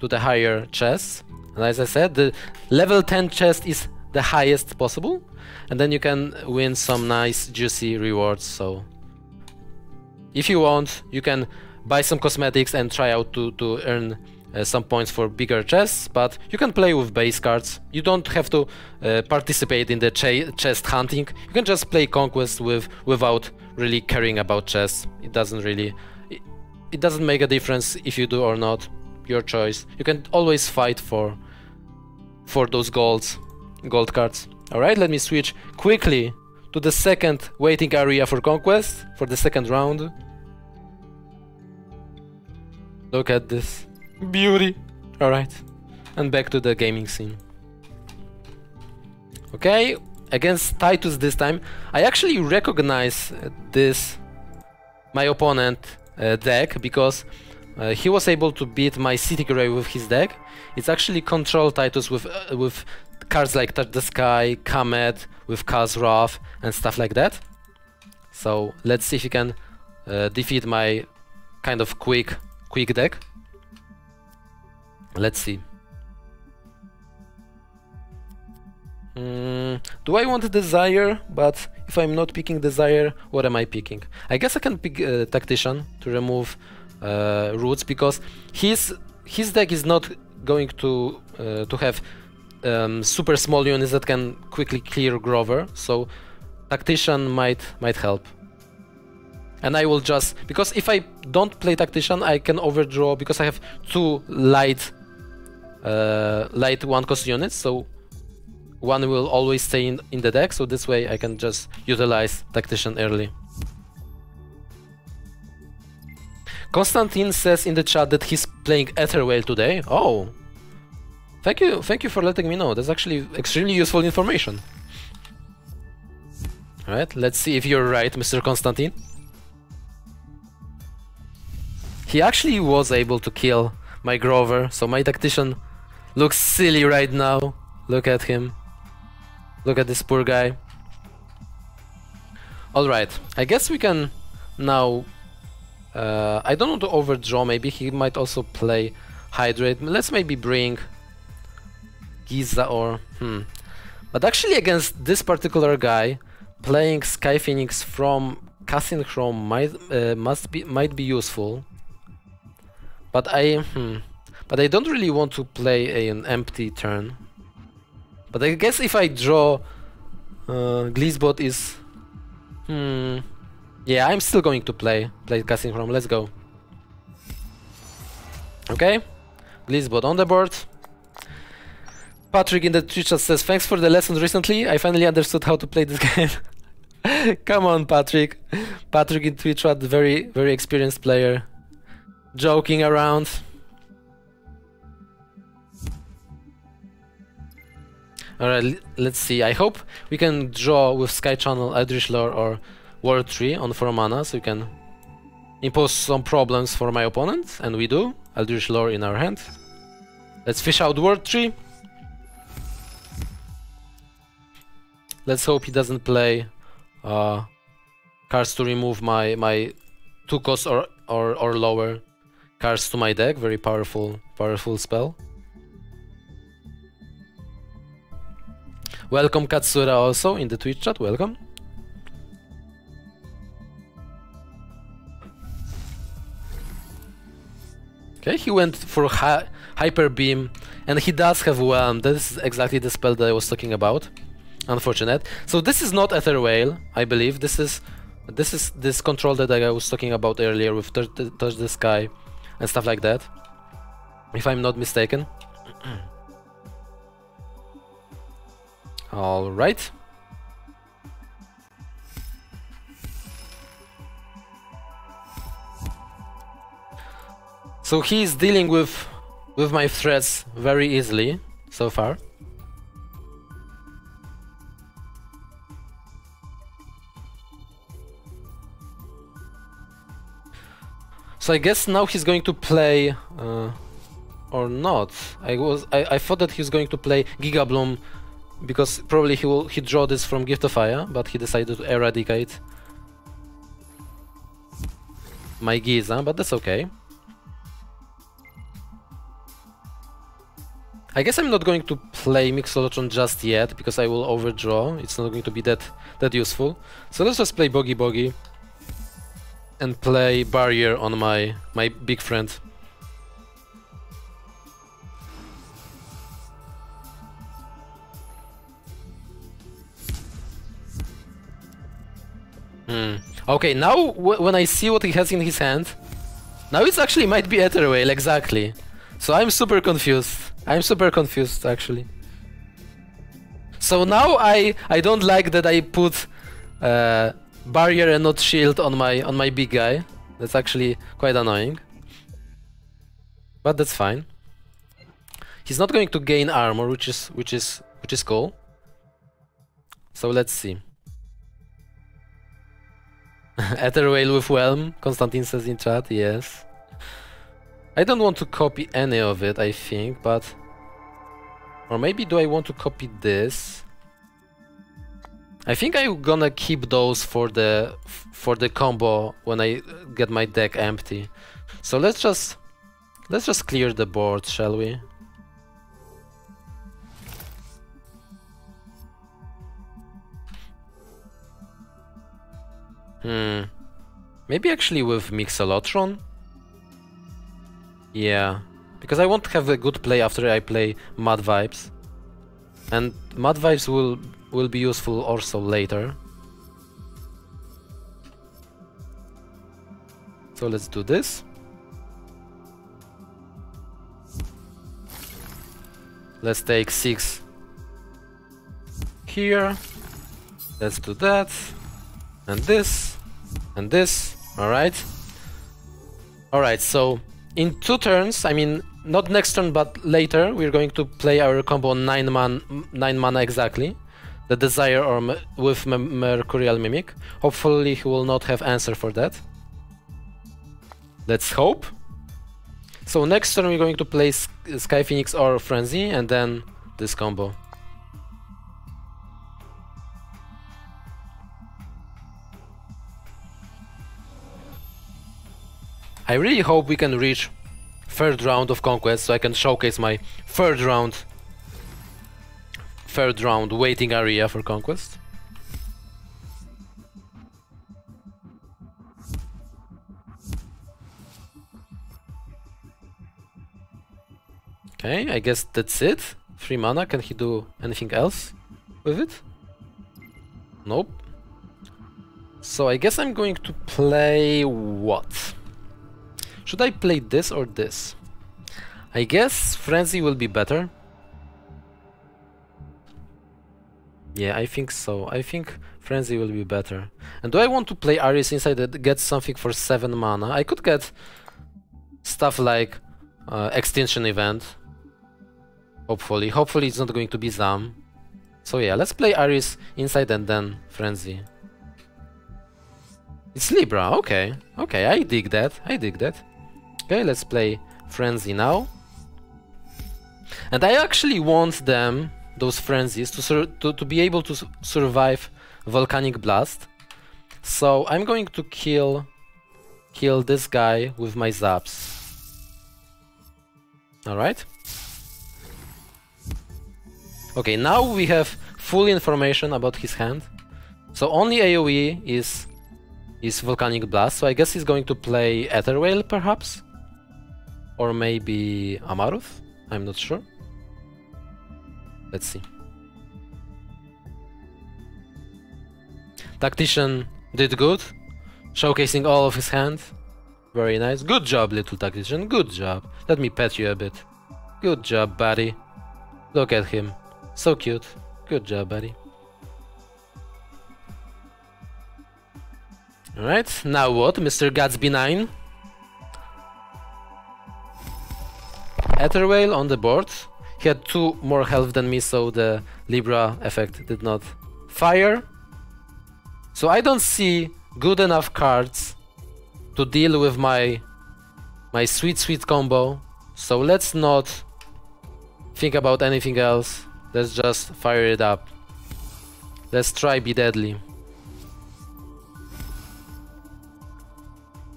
to the higher chest. And as I said, the level 10 chest is the highest possible, and then you can win some nice juicy rewards. So if you want, you can buy some cosmetics and try out to to earn uh, some points for bigger chests, but you can play with base cards. You don't have to uh, participate in the ch chest hunting. You can just play conquest with without really caring about chess. It doesn't really it, it doesn't make a difference if you do or not. Your choice. You can always fight for for those golds, gold cards. All right, let me switch quickly to the second waiting area for conquest for the second round. Look at this. Beauty. Alright. And back to the gaming scene. Okay, against Titus this time, I actually recognize uh, this, my opponent uh, deck, because uh, he was able to beat my City Grey with his deck. It's actually Control Titus with uh, with cards like Touch the Sky, Comet, with Kazroth, and stuff like that. So let's see if he can uh, defeat my kind of quick, quick deck. Let's see. Mm, do I want Desire? But if I'm not picking Desire, what am I picking? I guess I can pick uh, Tactician to remove uh, roots because his his deck is not going to uh, to have um, super small units that can quickly clear Grover. So Tactician might might help. And I will just because if I don't play Tactician, I can overdraw because I have two light uh, light one cost units, so one will always stay in, in the deck, so this way I can just utilize Tactician early. Konstantin says in the chat that he's playing Aetherwhale today. Oh, thank you, thank you for letting me know. That's actually extremely useful information. Alright, let's see if you're right, Mr. Konstantin. He actually was able to kill my Grover, so my Tactician looks silly right now. Look at him. Look at this poor guy. Alright, I guess we can now... Uh, I don't want to overdraw, maybe he might also play Hydrate. Let's maybe bring Giza or... Hmm. But actually against this particular guy, playing Sky Phoenix from Casting Chrome might uh, must be might be useful. But I hmm, but I don't really want to play an empty turn. But I guess if I draw uh, is... Hmm... Yeah, I'm still going to play, play Casting Chrome, let's go. Okay, Glizbot on the board. Patrick in the Twitch chat says, thanks for the lesson recently, I finally understood how to play this game. Come on, Patrick. Patrick in Twitch chat, very, very experienced player. Joking around. Alright, let's see. I hope we can draw with Sky Channel, Eldritch Lore or Ward Tree on 4 mana, so we can impose some problems for my opponent, and we do. Eldritch Lore in our hand. Let's fish out Ward Tree. Let's hope he doesn't play uh, cards to remove my my two cost or, or or lower cards to my deck. Very powerful powerful spell. Welcome Katsura also in the Twitch chat, welcome. Okay, he went for hi Hyper Beam, and he does have Whelm. This is exactly the spell that I was talking about. Unfortunate. So this is not Ether Whale, I believe. This is this is this control that I was talking about earlier with Touch the, touch the Sky and stuff like that. if I'm not mistaken. All right. So he's dealing with with my threats very easily so far. So I guess now he's going to play, uh, or not. I was I, I thought that he's going to play Giga Bloom because probably he will he draw this from Gift of Fire, but he decided to eradicate my Giza, but that's okay. I guess I'm not going to play Mixolotron just yet because I will overdraw. It's not going to be that that useful. So let's just play Boggy Boggy and play barrier on my my big friend. Hmm. Okay, now when I see what he has in his hand, now it actually might be Ether Whale, exactly. So I'm super confused. I'm super confused, actually. So now I I don't like that I put uh, barrier and not shield on my on my big guy. That's actually quite annoying. But that's fine. He's not going to gain armor, which is which is which is cool. So let's see. Etherwhale with Whelm, Konstantin says in chat, yes. I don't want to copy any of it, I think, but... Or maybe do I want to copy this? I think I'm gonna keep those for the for the combo when I get my deck empty. So let's just let's just clear the board, shall we? Hmm. Maybe actually with Mixolotron? Yeah. Because I won't have a good play after I play Mad Vibes. And Mad Vibes will will be useful also later. So let's do this. Let's take six here. Let's do that. And this. And this. Alright. Alright, so in two turns, I mean, not next turn, but later, we're going to play our combo 9 man, 9 mana exactly the Desire or with Mercurial Mimic. Hopefully he will not have answer for that. Let's hope. So next turn we're going to play Sky Phoenix or Frenzy and then this combo. I really hope we can reach third round of Conquest so I can showcase my third round third round waiting area for conquest. Okay, I guess that's it. Three mana, can he do anything else with it? Nope. So I guess I'm going to play what? Should I play this or this? I guess Frenzy will be better. Yeah, I think so. I think Frenzy will be better. And do I want to play Aris inside that gets something for 7 mana? I could get stuff like uh, Extinction Event. Hopefully. Hopefully it's not going to be Zam. So yeah, let's play Aris inside and then Frenzy. It's Libra, okay. Okay, I dig that. I dig that. Okay, let's play Frenzy now. And I actually want them those frenzies to, to, to be able to survive volcanic blast. So I'm going to kill kill this guy with my zaps. Alright. Okay, now we have full information about his hand. So only AoE is is Volcanic Blast, so I guess he's going to play Ether Whale perhaps? Or maybe Amaruth? I'm not sure. Let's see. Tactician did good, showcasing all of his hand. Very nice. Good job, little tactician. Good job. Let me pet you a bit. Good job, buddy. Look at him. So cute. Good job, buddy. Alright, now what, Mr. Gatsby 9? Etherwhale on the board. He had two more health than me, so the Libra effect did not fire. So I don't see good enough cards to deal with my my sweet sweet combo. So let's not think about anything else. Let's just fire it up. Let's try be deadly.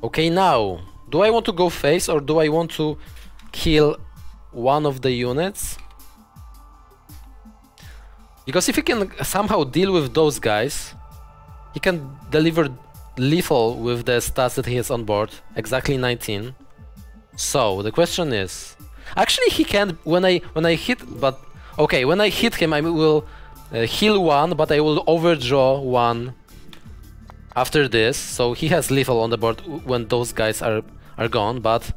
Okay, now, do I want to go face or do I want to kill one of the units. Because if he can somehow deal with those guys, he can deliver lethal with the stats that he has on board, exactly 19. So the question is, actually he can when I when I hit, but okay, when I hit him, I will uh, heal one, but I will overdraw one after this. So he has lethal on the board when those guys are are gone, but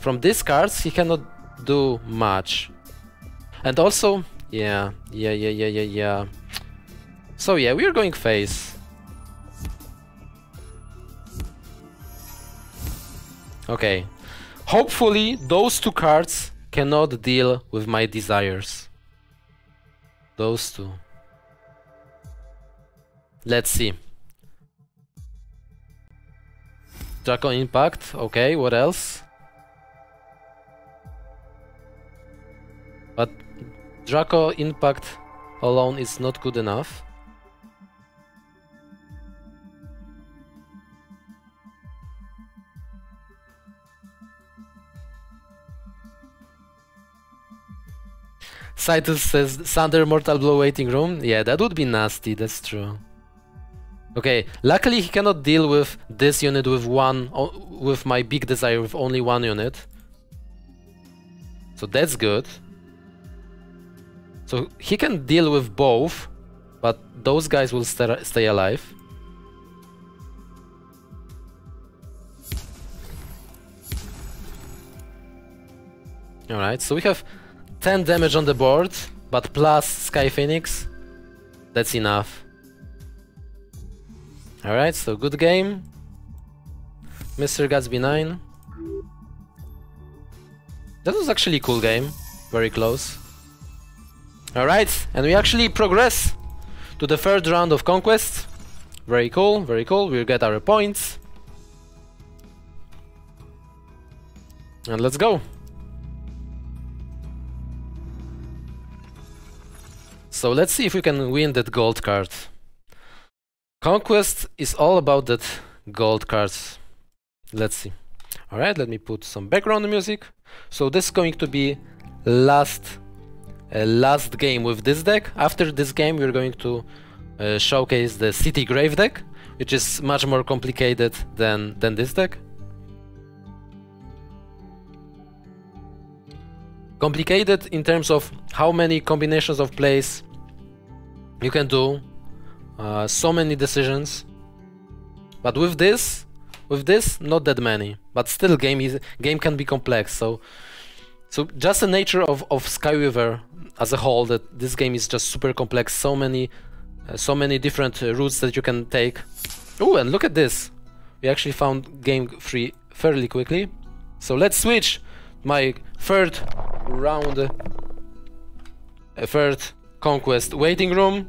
from these cards he cannot do much. And also, yeah, yeah, yeah, yeah, yeah, yeah. So yeah, we are going face. Okay. Hopefully those two cards cannot deal with my desires. Those two. Let's see. Draco Impact, okay, what else? But Draco Impact alone is not good enough. Cytus says Thunder Mortal Blow waiting room. Yeah, that would be nasty, that's true. Okay, luckily he cannot deal with this unit with one with my big desire with only one unit. So that's good. So he can deal with both, but those guys will st stay alive. Alright, so we have 10 damage on the board, but plus Sky Phoenix, that's enough. Alright, so good game. Mr. Gatsby 9. That was actually a cool game, very close. Alright, and we actually progress to the third round of Conquest. Very cool, very cool, we'll get our points. And let's go. So let's see if we can win that gold card. Conquest is all about that gold cards. Let's see. Alright, let me put some background music. So this is going to be last last game with this deck. After this game we're going to uh, showcase the City Grave deck, which is much more complicated than, than this deck. Complicated in terms of how many combinations of plays you can do, uh, so many decisions. But with this, with this, not that many. But still, game is game can be complex. So, so just the nature of of Skyweaver as a whole that this game is just super complex. So many uh, so many different uh, routes that you can take. Oh and look at this. We actually found game free fairly quickly. So let's switch my third round uh, third conquest waiting room.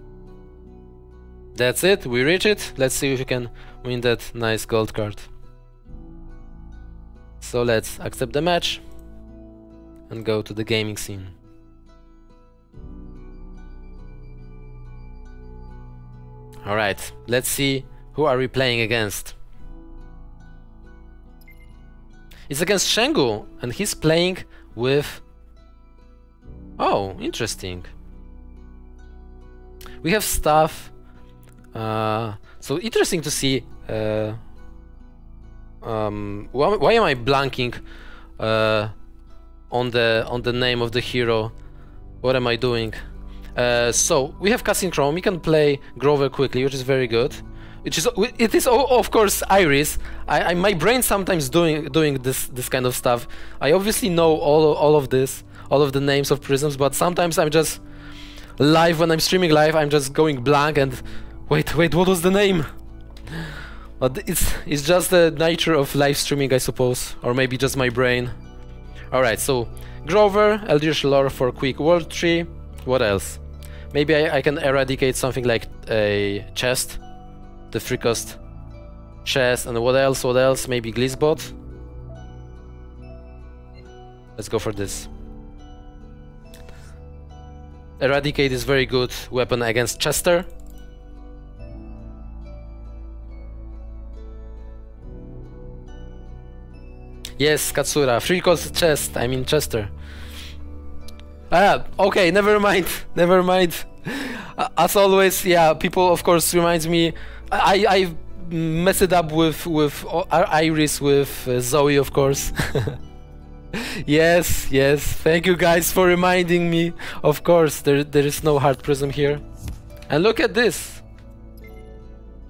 That's it. We reach it. Let's see if we can win that nice gold card. So let's accept the match and go to the gaming scene Alright, let's see who are we playing against. It's against Shengu, and he's playing with... Oh, interesting. We have stuff... Uh, so interesting to see... Uh, um, why, why, am I blanking uh, on the on the name of the hero? What am I doing? Uh, so, we have Casting Chrome, we can play Grover quickly, which is very good. which is it is of course Iris. I, I my brain sometimes doing doing this this kind of stuff. I obviously know all all of this, all of the names of prisms, but sometimes I'm just live when I'm streaming live. I'm just going blank and wait wait what was the name? But it's it's just the nature of live streaming, I suppose, or maybe just my brain. All right, so Grover, Eldritch Lore for quick world tree. What else? Maybe I, I can eradicate something like a chest the free cost chest, and what else, what else, maybe Glizbot? Let's go for this. Eradicate is very good weapon against Chester. Yes, Katsura. Free cost chest. I mean Chester. Ah, okay, never mind. Never mind. As always, yeah, people of course reminds me I I messed it up with with Iris with uh, Zoe, of course. yes, yes. Thank you guys for reminding me. Of course, there there is no heart prism here. And look at this.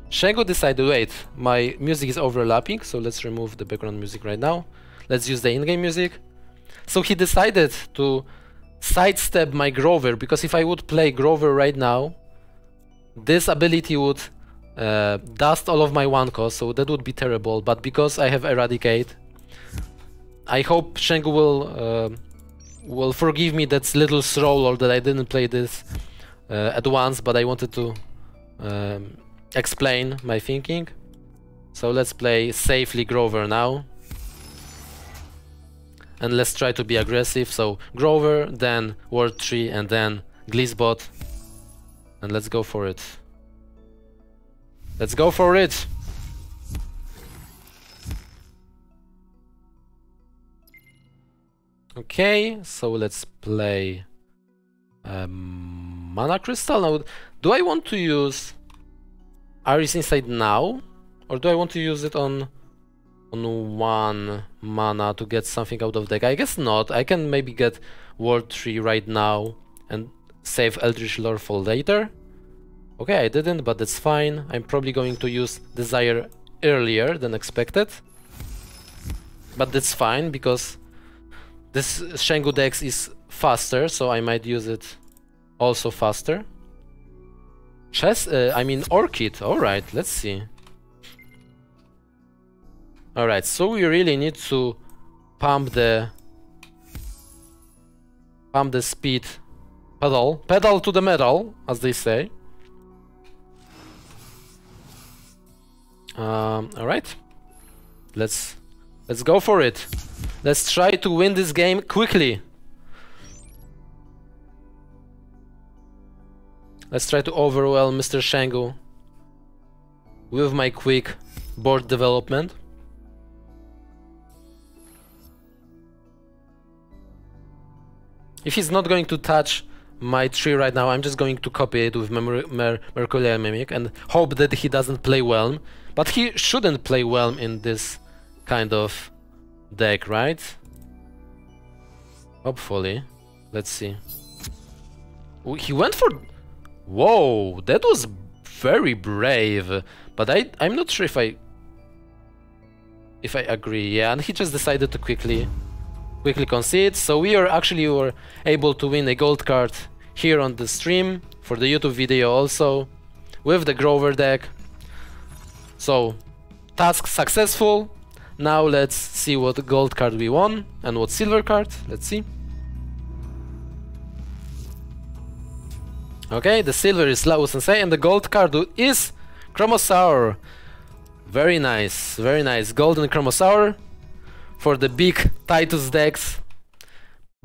Shengu decided, wait, my music is overlapping, so let's remove the background music right now. Let's use the in-game music. So he decided to sidestep my Grover, because if I would play Grover right now, this ability would uh, dust all of my one cost, so that would be terrible. But because I have Eradicate, I hope Shengu will uh, will forgive me that little or that I didn't play this uh, at once, but I wanted to um, explain my thinking. So let's play safely Grover now. And let's try to be aggressive. So Grover, then Ward Tree, and then Glizbot. And let's go for it. Let's go for it. Okay, so let's play um, Mana Crystal. Now, do I want to use Iris Insight now? Or do I want to use it on on one mana to get something out of deck? I guess not. I can maybe get World Tree right now and save Eldritch Lore for later. Okay, I didn't, but that's fine. I'm probably going to use Desire earlier than expected. But that's fine, because this Shengu Dex is faster, so I might use it also faster. Chess, uh, I mean Orchid, alright, let's see. Alright, so we really need to pump the pump the speed pedal, pedal to the metal, as they say. Um, all right, let's let's go for it. Let's try to win this game quickly. Let's try to overwhelm Mr. Shengu with my quick board development. If he's not going to touch my tree right now, I'm just going to copy it with Mer Mer Mercurial Mimic and hope that he doesn't play Whelm. But he shouldn't play Whelm in this kind of deck, right? Hopefully. Let's see. He went for... Whoa, that was very brave. But I, I'm not sure if I... If I agree, yeah, and he just decided to quickly quickly concede. So we are actually were able to win a gold card here on the stream for the YouTube video also with the Grover deck. So, task successful. Now let's see what gold card we won and what silver card. Let's see. Okay, the silver is Lao Sensei and the gold card is Chromosaur. Very nice, very nice. Golden Chromosaur for the big Titus decks.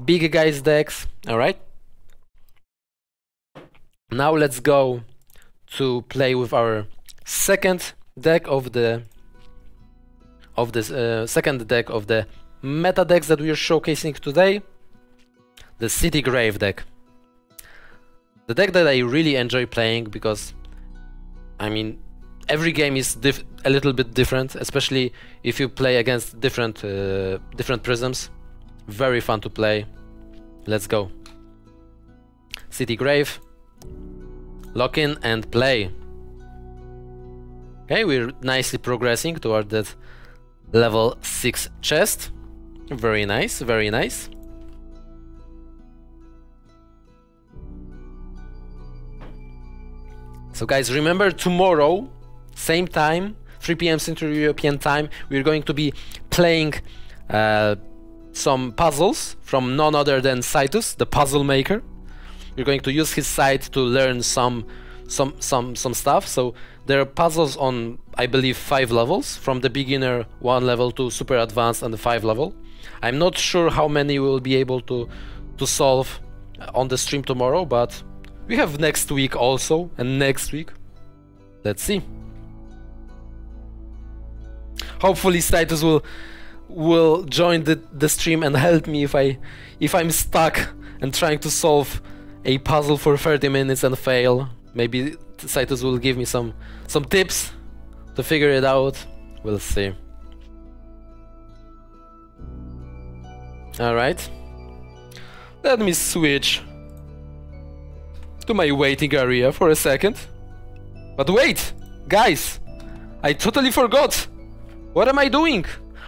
Big guys decks, alright? Now let's go to play with our second deck of the of this uh, second deck of the meta decks that we are showcasing today, the City Grave deck. The deck that I really enjoy playing because, I mean, every game is a little bit different, especially if you play against different uh, different prisms. Very fun to play. Let's go. City Grave. Lock in and play. Okay, we're nicely progressing toward that level 6 chest. Very nice, very nice. So guys, remember tomorrow, same time, 3 p.m. Central European time, we're going to be playing uh, some puzzles from none other than Cytus, the puzzle maker. We're going to use his site to learn some some some some stuff. So there are puzzles on I believe five levels, from the beginner one level to super advanced and the five level. I'm not sure how many we'll be able to to solve on the stream tomorrow, but we have next week also and next week. Let's see. Hopefully Cytus will will join the, the stream and help me if I if I'm stuck and trying to solve a puzzle for 30 minutes and fail. Maybe Cytus will give me some some tips to figure it out. We'll see. Alright. Let me switch to my waiting area for a second. But wait! Guys! I totally forgot! What am I doing?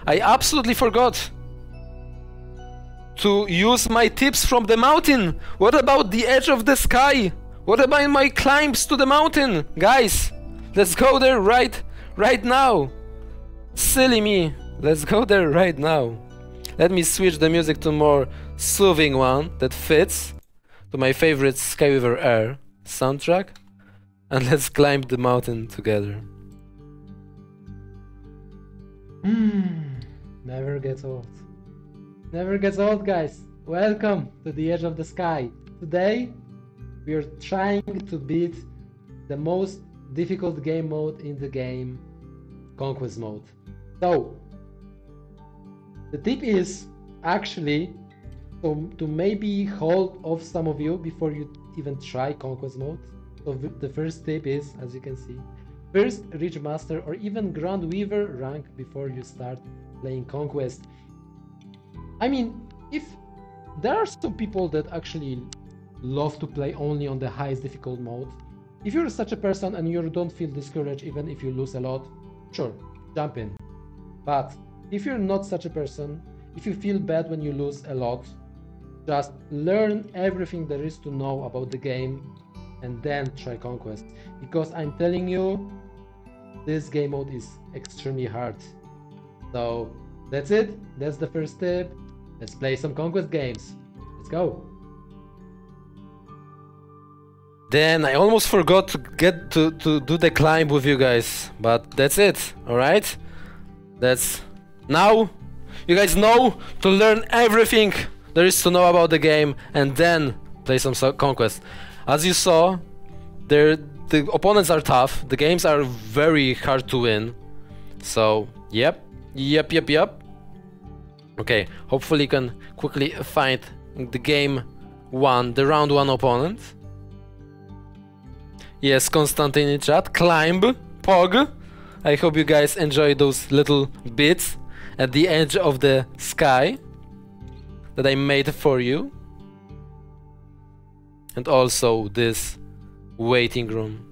I absolutely forgot to use my tips from the mountain. What about the edge of the sky? What about my climbs to the mountain? Guys, let's go there right right now. Silly me. Let's go there right now. Let me switch the music to more soothing one that fits to my favorite Skyweaver Air soundtrack and let's climb the mountain together. Hmm. Never gets old. Never gets old, guys. Welcome to the edge of the sky. Today, we are trying to beat the most difficult game mode in the game, Conquest mode. So, the tip is actually to, to maybe hold off some of you before you even try Conquest mode. So the first tip is, as you can see, first reach master or even Grand Weaver rank before you start playing Conquest. I mean, if there are some people that actually love to play only on the highest difficult mode, if you're such a person and you don't feel discouraged even if you lose a lot, sure, jump in. But if you're not such a person, if you feel bad when you lose a lot, just learn everything there is to know about the game and then try Conquest. Because I'm telling you, this game mode is extremely hard. So that's it. That's the first tip. Let's play some Conquest games. Let's go. Then I almost forgot to get to, to do the climb with you guys. But that's it. Alright? That's... Now, you guys know to learn everything there is to know about the game and then play some Conquest. As you saw, there the opponents are tough. The games are very hard to win. So, yep. Yep, yep, yep. Okay, hopefully you can quickly find the game one, the round one opponent. Yes, Konstantin in chat. Climb, Pog. I hope you guys enjoy those little bits at the edge of the sky that I made for you. And also this waiting room.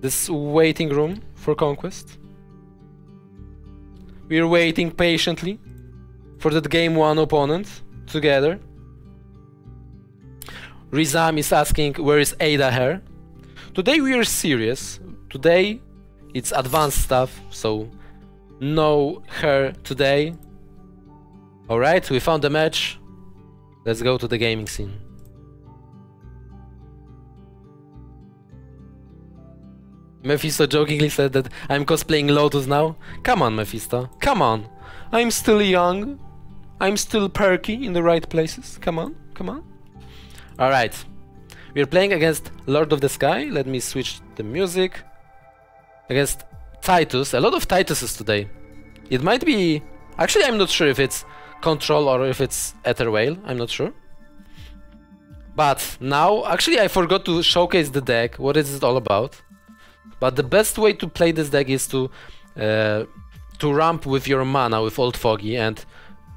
This waiting room for conquest. We're waiting patiently for that game one opponent together. Rizam is asking where is Ada here. Today we are serious. Today it's advanced stuff, so no her today. Alright, we found the match. Let's go to the gaming scene. Mephisto jokingly said that I'm cosplaying Lotus now. Come on, Mephisto. Come on. I'm still young. I'm still perky in the right places. Come on, come on. Alright. We're playing against Lord of the Sky. Let me switch the music. Against Titus. A lot of Tituses today. It might be... Actually, I'm not sure if it's Control or if it's Ether Whale. I'm not sure. But now, actually I forgot to showcase the deck. What is it all about? But the best way to play this deck is to uh, to ramp with your mana with Old Foggy and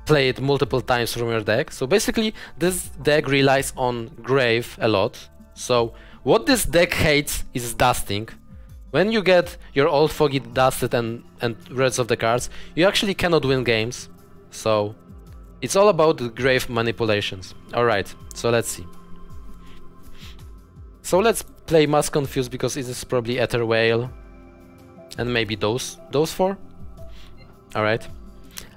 play it multiple times from your deck. So basically this deck relies on Grave a lot. So what this deck hates is dusting. When you get your old foggy dusted and, and rest of the cards, you actually cannot win games. So it's all about the grave manipulations. Alright, so let's see. So let's play Mass Confused because it is probably Ether Whale. And maybe those those four. Alright.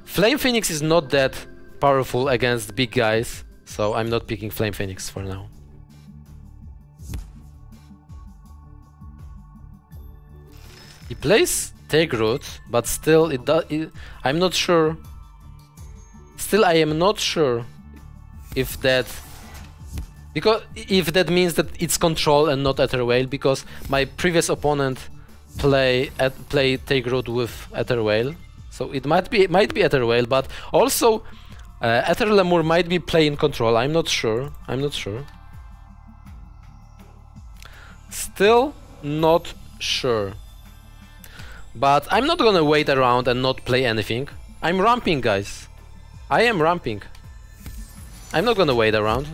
Flame Phoenix is not that powerful against big guys, so I'm not picking Flame Phoenix for now. He plays Take Root, but still it does. I'm not sure. Still, I am not sure if that because if that means that it's control and not Ether Whale, because my previous opponent play at play Take Root with Ether Whale, so it might be it might be Ether Whale, but also uh, Ether Lemur might be playing control. I'm not sure. I'm not sure. Still not sure. But I'm not gonna wait around and not play anything. I'm ramping, guys. I am ramping. I'm not gonna wait around.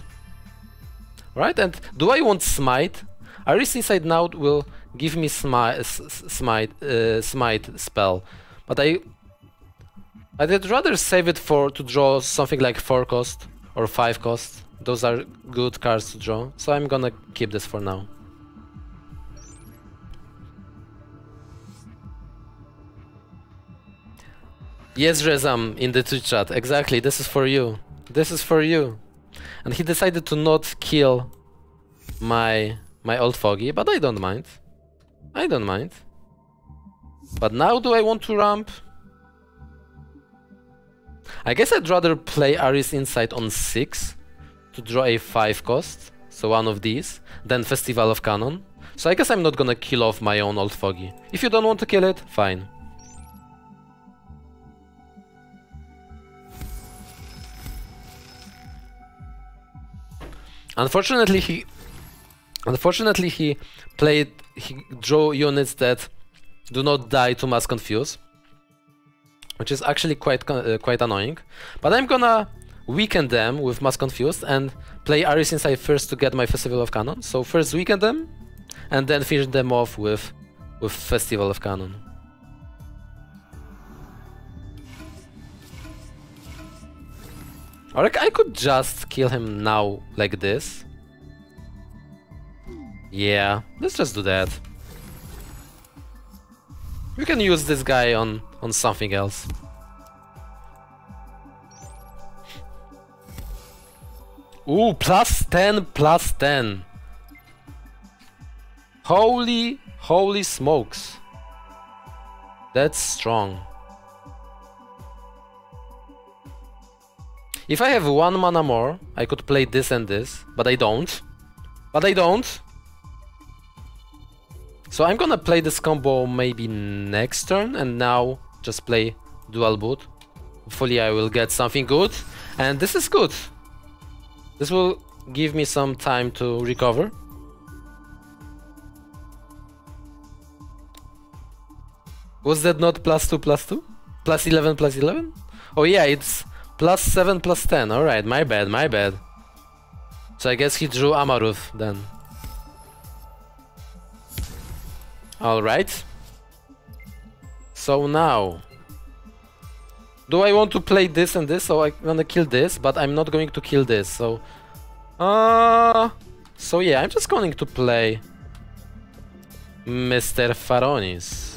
Right? And do I want smite? Iris Insight now will give me smite, smite, uh, smite spell, but I I'd rather save it for to draw something like 4 cost or 5 cost. Those are good cards to draw, so I'm gonna keep this for now. Yes, Rezam, in the Twitch chat. Exactly, this is for you. This is for you. And he decided to not kill my my old foggy, but I don't mind. I don't mind. But now do I want to ramp? I guess I'd rather play Iris Insight on 6 to draw a 5 cost, so one of these, than Festival of Cannon. So I guess I'm not gonna kill off my own old foggy. If you don't want to kill it, fine. Unfortunately, he unfortunately he played he drew units that do not die to mass confuse, which is actually quite uh, quite annoying. But I'm gonna weaken them with mass confused and play Iris Insight first to get my Festival of Cannon. So first weaken them, and then finish them off with with Festival of Cannon. Or I could just kill him now, like this. Yeah, let's just do that. We can use this guy on, on something else. Ooh, plus 10, plus 10. Holy, holy smokes. That's strong. If I have one mana more, I could play this and this, but I don't. But I don't. So I'm gonna play this combo maybe next turn and now just play dual boot. Hopefully I will get something good. And this is good. This will give me some time to recover. Was that not plus 2 plus 2? Plus 11 plus 11? Oh yeah, it's Plus 7 plus 10. Alright, my bad, my bad. So I guess he drew Amaruth then. Alright. So now... Do I want to play this and this? So I'm gonna kill this, but I'm not going to kill this, so... Uh, so yeah, I'm just going to play... Mr. Faronis.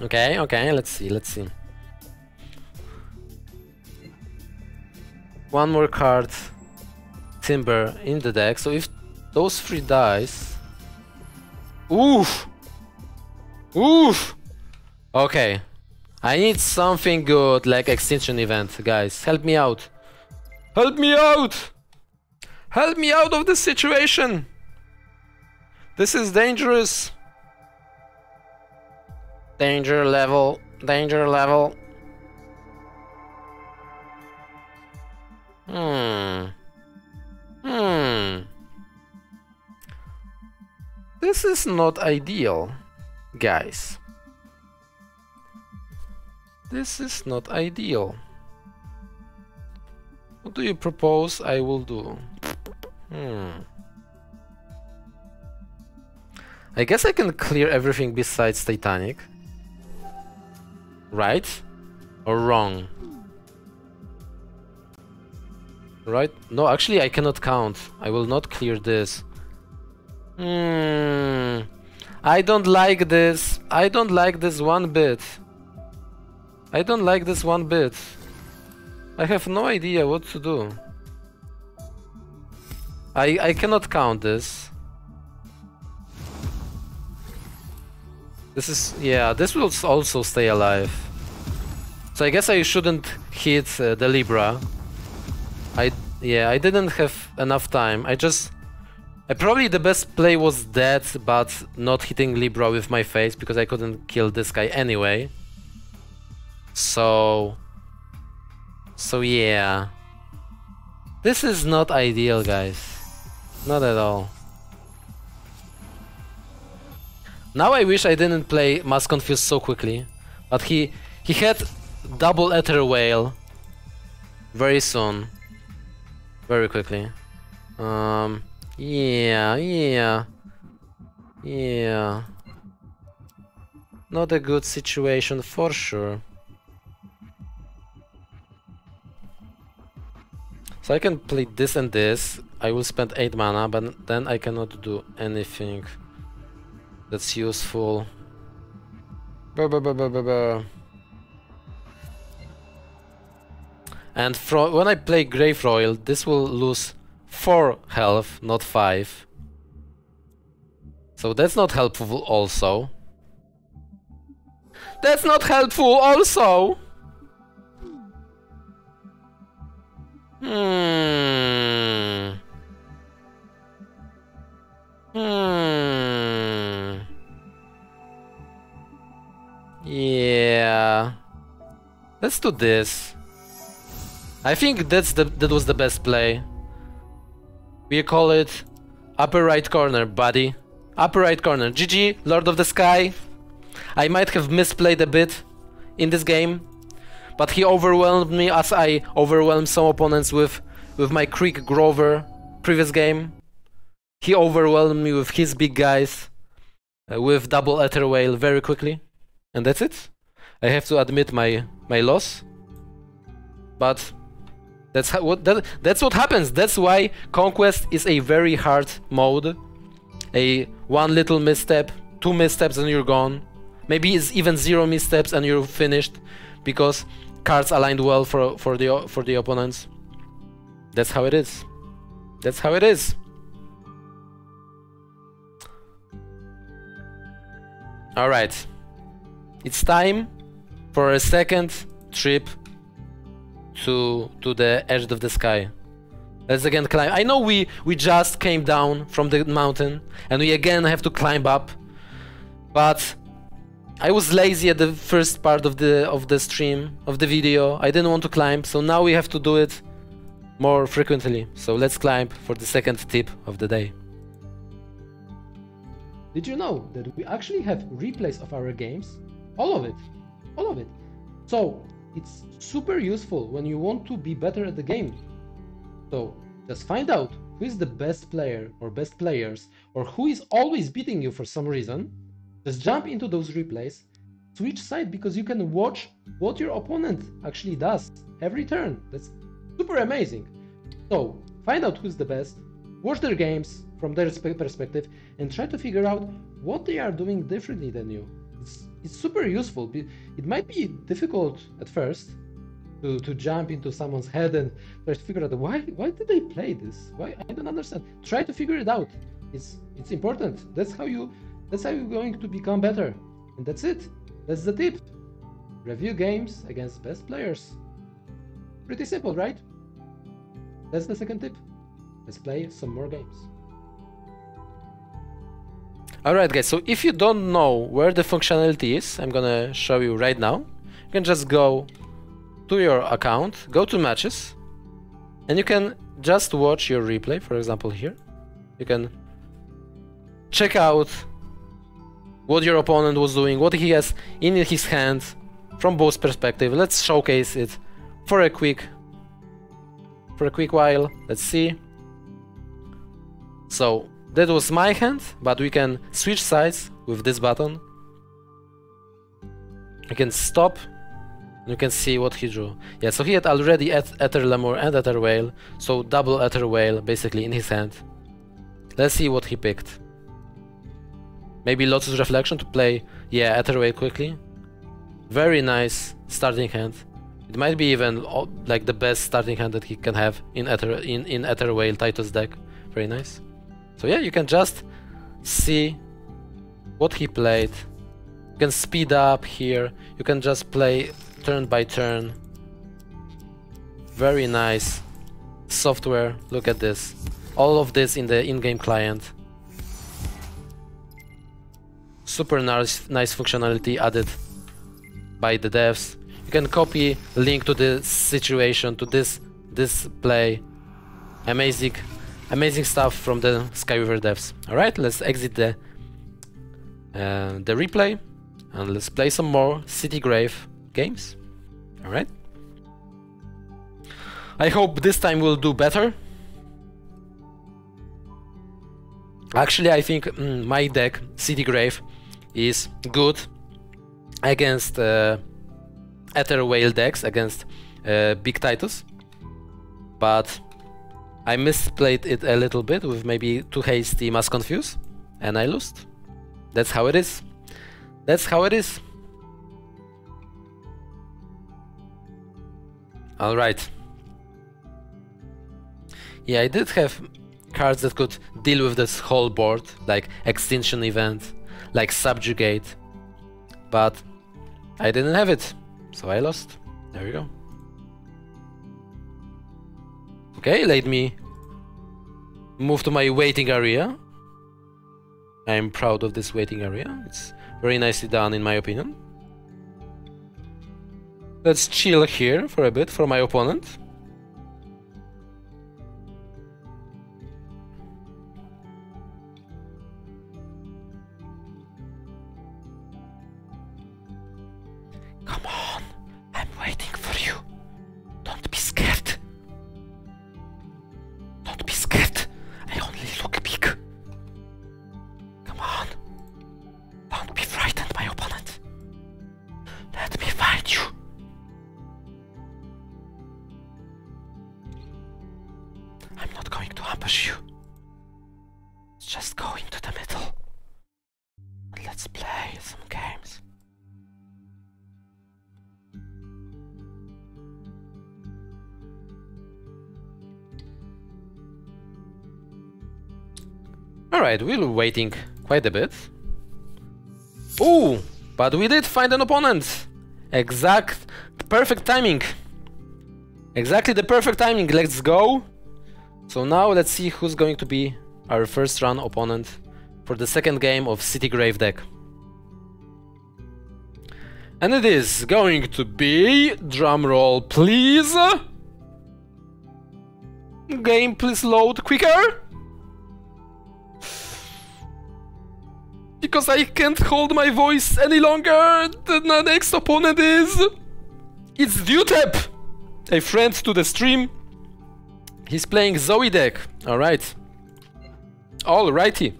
Okay, okay, let's see, let's see. One more card Timber in the deck, so if those three dies... Oof! Oof! Okay. I need something good, like Extinction Event, guys. Help me out. Help me out! Help me out of this situation! This is dangerous. Danger level, danger level. Hmm. Hmm. This is not ideal, guys. This is not ideal. What do you propose I will do? Hmm. I guess I can clear everything besides Titanic. Right? Or wrong? Right? No, actually I cannot count. I will not clear this. Hmm. I don't like this. I don't like this one bit. I don't like this one bit. I have no idea what to do. I I cannot count this. This is yeah. This will also stay alive. So I guess I shouldn't hit uh, the Libra. I yeah. I didn't have enough time. I just. I probably the best play was that, but not hitting Libra with my face because I couldn't kill this guy anyway. So. So yeah. This is not ideal, guys. Not at all. Now I wish I didn't play Mass Confused so quickly, but he he had double Ether Whale very soon, very quickly. Um, yeah, yeah, yeah. Not a good situation for sure. So I can play this and this. I will spend 8 mana, but then I cannot do anything that's useful. Brr, brr, brr, And when I play Grave Royal, this will lose 4 health, not 5. So that's not helpful also. That's not helpful also! Hmm. Hmm. Yeah. Let's do this. I think that's the that was the best play. We call it upper right corner, buddy. Upper right corner. GG, Lord of the Sky. I might have misplayed a bit in this game, but he overwhelmed me as I overwhelmed some opponents with with my Creek Grover previous game. He overwhelmed me with his big guys uh, with double Ether Whale very quickly. And that's it. I have to admit my my loss. But that's how, what that, that's what happens. That's why Conquest is a very hard mode. A one little misstep, two missteps and you're gone. Maybe it's even zero missteps and you're finished because cards aligned well for for the for the opponents. That's how it is. That's how it is. All right. It's time for a second trip to to the edge of the sky. Let's again climb. I know we we just came down from the mountain and we again have to climb up. But I was lazy at the first part of the of the stream of the video. I didn't want to climb, so now we have to do it more frequently. So let's climb for the second tip of the day. Did you know that we actually have replays of our games? All of it. All of it. So it's super useful when you want to be better at the game. So just find out who is the best player or best players or who is always beating you for some reason. Just jump into those replays, switch side because you can watch what your opponent actually does every turn. That's super amazing. So find out who's the best, watch their games from their perspective, and try to figure out what they are doing differently than you. It's, super useful. It might be difficult at first to, to jump into someone's head and try to figure out why why did they play this? Why I don't understand. Try to figure it out. It's it's important. That's how you that's how you're going to become better. And that's it. That's the tip. Review games against best players. Pretty simple, right? That's the second tip. Let's play some more games. Alright guys, so if you don't know where the functionality is, I'm gonna show you right now. You can just go to your account, go to matches, and you can just watch your replay, for example here. You can check out what your opponent was doing, what he has in his hand from both perspectives. Let's showcase it for a quick for a quick while. Let's see. So that was my hand, but we can switch sides with this button. You can stop. You can see what he drew. Yeah, so he had already Ether Lemur and Ether Whale, so double Ether Whale basically in his hand. Let's see what he picked. Maybe Lotus Reflection to play, yeah, Ether Whale quickly. Very nice starting hand. It might be even oh, like the best starting hand that he can have in Ether in in Ether Whale Titus deck. Very nice. So yeah, you can just see what he played. You can speed up here. You can just play turn by turn. Very nice software. Look at this. All of this in the in-game client. Super nice, nice functionality added by the devs. You can copy link to the situation to this this play. Amazing, amazing stuff from the Skyweaver devs. All right, let's exit the uh, the replay and let's play some more City Grave games. All right. I hope this time we'll do better. Actually, I think mm, my deck, City Grave, is good against uh, Ether Whale decks, against uh, big Titus. But I misplayed it a little bit with maybe too hasty Mass Confuse, and I lost. That's how it is. That's how it is. Alright. Yeah, I did have cards that could deal with this whole board, like Extinction Event, like Subjugate, but I didn't have it, so I lost. There you go. Okay, let me move to my waiting area. I'm proud of this waiting area. It's very nicely done in my opinion. Let's chill here for a bit for my opponent. Alright, we're waiting quite a bit. Ooh, but we did find an opponent. Exact, perfect timing. Exactly the perfect timing, let's go. So now let's see who's going to be our first run opponent for the second game of City Grave deck. And it is going to be, drumroll please. Game please load quicker. Because I can't hold my voice any longer. The next opponent is... It's Dutep, a friend to the stream. He's playing Zoe deck. Alright. Alrighty.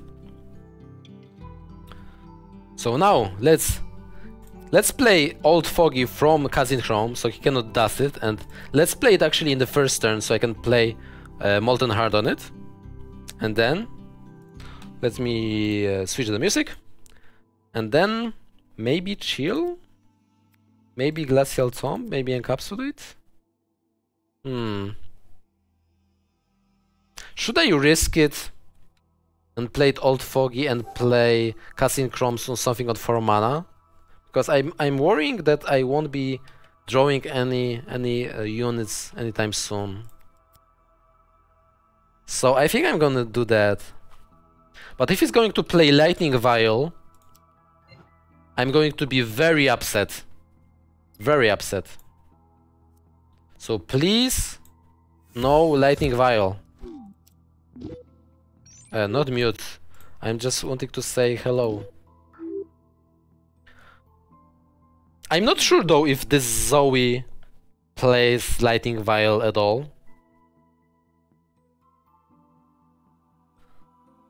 So now, let's... Let's play Old Foggy from Casting Chrome, so he cannot dust it, and let's play it actually in the first turn, so I can play uh, Molten Heart on it. And then let me uh, switch the music. And then maybe chill? Maybe Glacial Tomb? Maybe Encapsulate? Hmm. Should I risk it and play it Old Foggy and play Casting Chromes on something on 4 mana? Because I'm, I'm worrying that I won't be drawing any, any uh, units anytime soon. So I think I'm gonna do that. But if he's going to play Lightning Vial, I'm going to be very upset. Very upset. So please, no Lightning Vial. Uh, not mute. I'm just wanting to say hello. I'm not sure though if this Zoe plays Lightning Vial at all.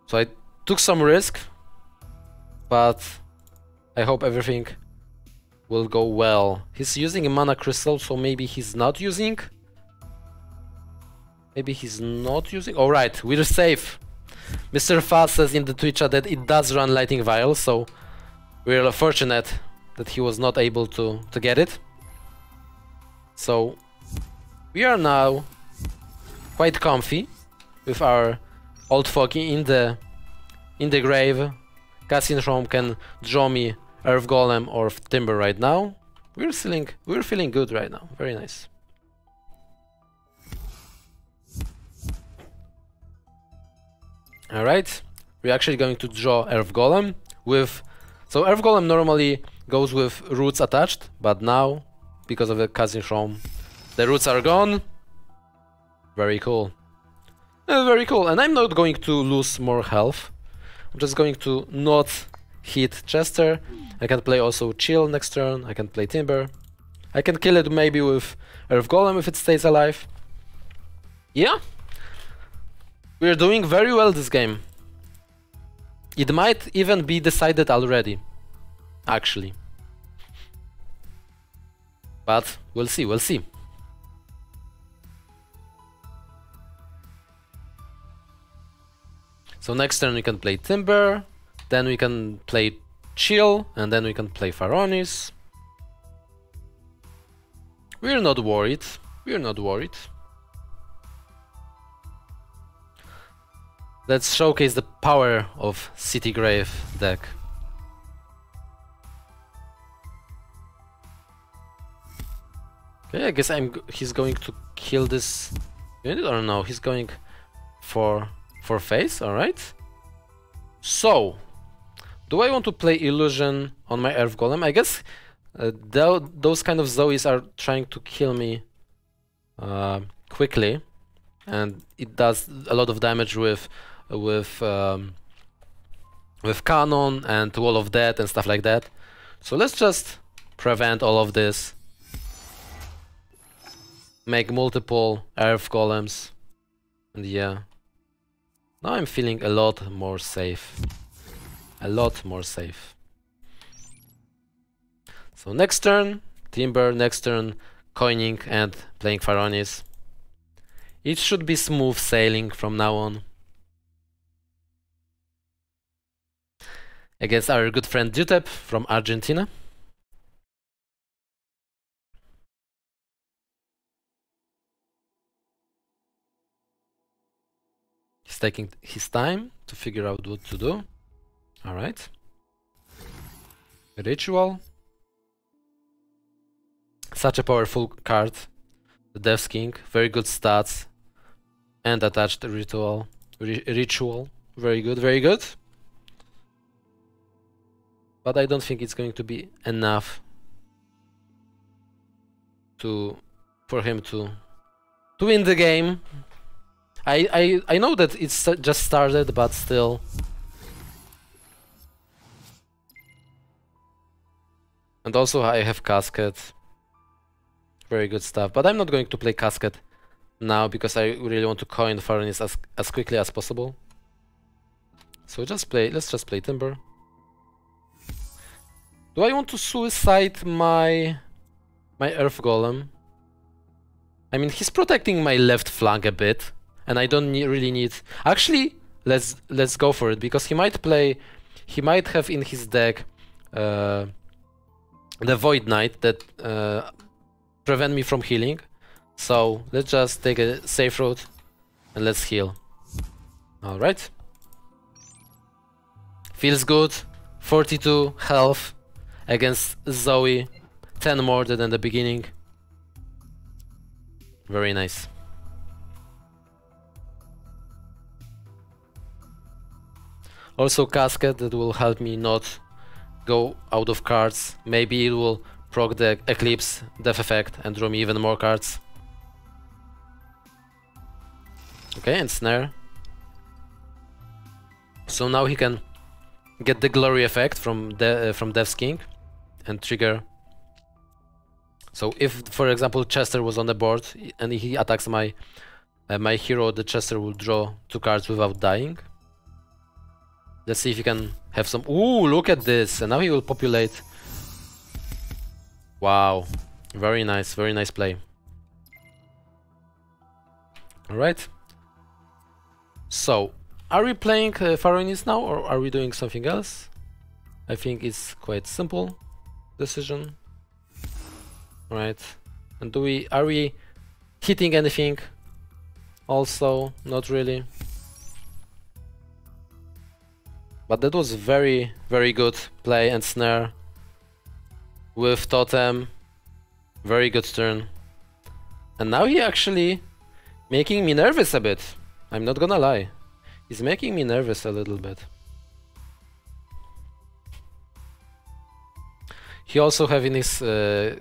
So I took some risk, but I hope everything will go well. He's using a mana crystal, so maybe he's not using. Maybe he's not using. Alright, we're safe. Mr. Fa says in the Twitch chat that it does run Lightning Vial, so we're fortunate that he was not able to, to get it. So we are now quite comfy with our old foggy in the in the grave. Casting Chrome can draw me Earth Golem or Timber right now. We're feeling we're feeling good right now. Very nice. Alright, we're actually going to draw Earth Golem with... So Earth Golem normally goes with roots attached, but now, because of the Casting Chrome, the roots are gone. Very cool. Uh, very cool, and I'm not going to lose more health. I'm just going to not hit Chester. I can play also Chill next turn, I can play Timber. I can kill it maybe with Earth Golem if it stays alive. Yeah, we're doing very well this game. It might even be decided already. Actually. But we'll see, we'll see. So next turn we can play Timber, then we can play Chill, and then we can play Pharaonis. We're not worried, we're not worried. Let's showcase the power of City Grave deck. Okay, I guess I'm he's going to kill this unit or no, he's going for for face, alright. So do I want to play illusion on my Earth Golem? I guess uh, th those kind of Zoes are trying to kill me uh, quickly and it does a lot of damage with with um, with cannon and wall of death and stuff like that. So let's just prevent all of this. Make multiple earth golems. And yeah. Now I'm feeling a lot more safe. A lot more safe. So next turn, Timber, next turn, coining and playing Pharaonis. It should be smooth sailing from now on. against our good friend Dutep from Argentina. He's taking his time to figure out what to do. Alright. Ritual. Such a powerful card. The Death King. Very good stats. And attached ritual. R ritual. Very good, very good but I don't think it's going to be enough to for him to to win the game. I I I know that it's just started, but still. And also I have Casket. Very good stuff. But I'm not going to play Casket now because I really want to coin Pharaonis as as quickly as possible. So just play let's just play Timber. Do I want to suicide my my Earth Golem? I mean, he's protecting my left flank a bit, and I don't really need. Actually, let's let's go for it because he might play. He might have in his deck uh, the Void Knight that uh, prevent me from healing. So let's just take a safe route and let's heal. All right. Feels good. 42 health against Zoe. 10 more than the beginning. Very nice. Also casket that will help me not go out of cards. Maybe it will proc the Eclipse death effect and draw me even more cards. Okay, and snare. So now he can get the glory effect from the uh, from Death's King and trigger. So if, for example, Chester was on the board and he attacks my uh, my hero, the Chester will draw two cards without dying. Let's see if he can have some... Ooh, look at this! And now he will populate. Wow. Very nice, very nice play. Alright. So, are we playing uh, now or are we doing something else? I think it's quite simple decision. Right. And do we are we hitting anything? Also, not really. But that was very, very good play and snare with totem. Very good turn. And now he actually making me nervous a bit. I'm not gonna lie. He's making me nervous a little bit. He also have in his uh,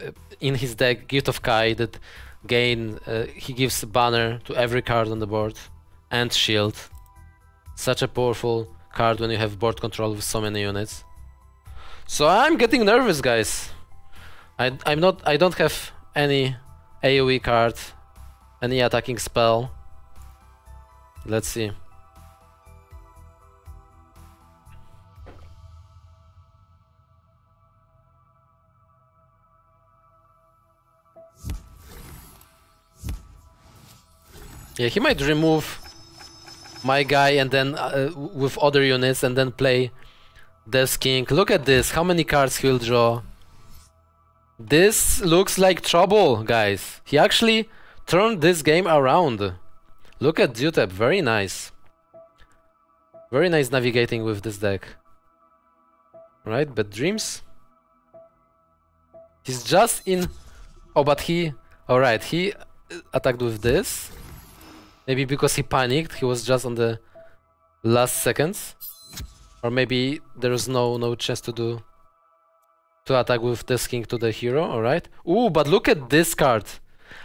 uh in his deck Gift of Kai that gain uh, he gives banner to every card on the board and shield. Such a powerful card when you have board control with so many units. So I'm getting nervous, guys. I I'm not I don't have any AoE card, any attacking spell. Let's see. Yeah, he might remove my guy and then uh, with other units and then play Death King. Look at this, how many cards he'll draw. This looks like trouble, guys. He actually turned this game around. Look at Dutep, very nice. Very nice navigating with this deck. Right, but Dreams? He's just in... Oh, but he... Alright, he attacked with this. Maybe because he panicked, he was just on the last seconds. Or maybe there's no no chance to do to attack with this king to the hero, alright? Ooh, but look at this card.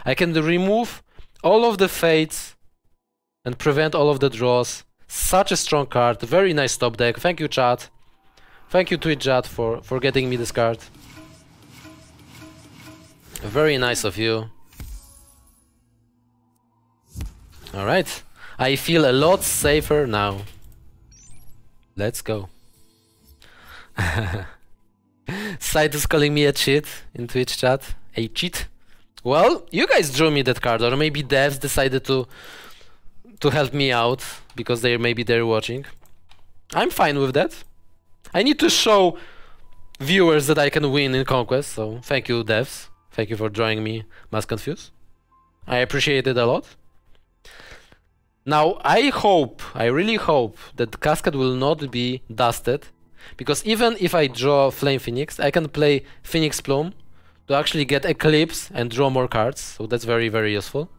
I can remove all of the fates and prevent all of the draws. Such a strong card, very nice top deck. Thank you chat. Thank you Twitch chat for, for getting me this card. Very nice of you. Alright. I feel a lot safer now. Let's go. Side is calling me a cheat in Twitch chat. A cheat? Well, you guys drew me that card, or maybe devs decided to to help me out because they maybe they're watching. I'm fine with that. I need to show viewers that I can win in Conquest, so thank you devs. Thank you for drawing me Mass Confuse. I appreciate it a lot. Now, I hope, I really hope that Casket will not be dusted, because even if I draw Flame Phoenix, I can play Phoenix Plume to actually get Eclipse and draw more cards, so that's very, very useful.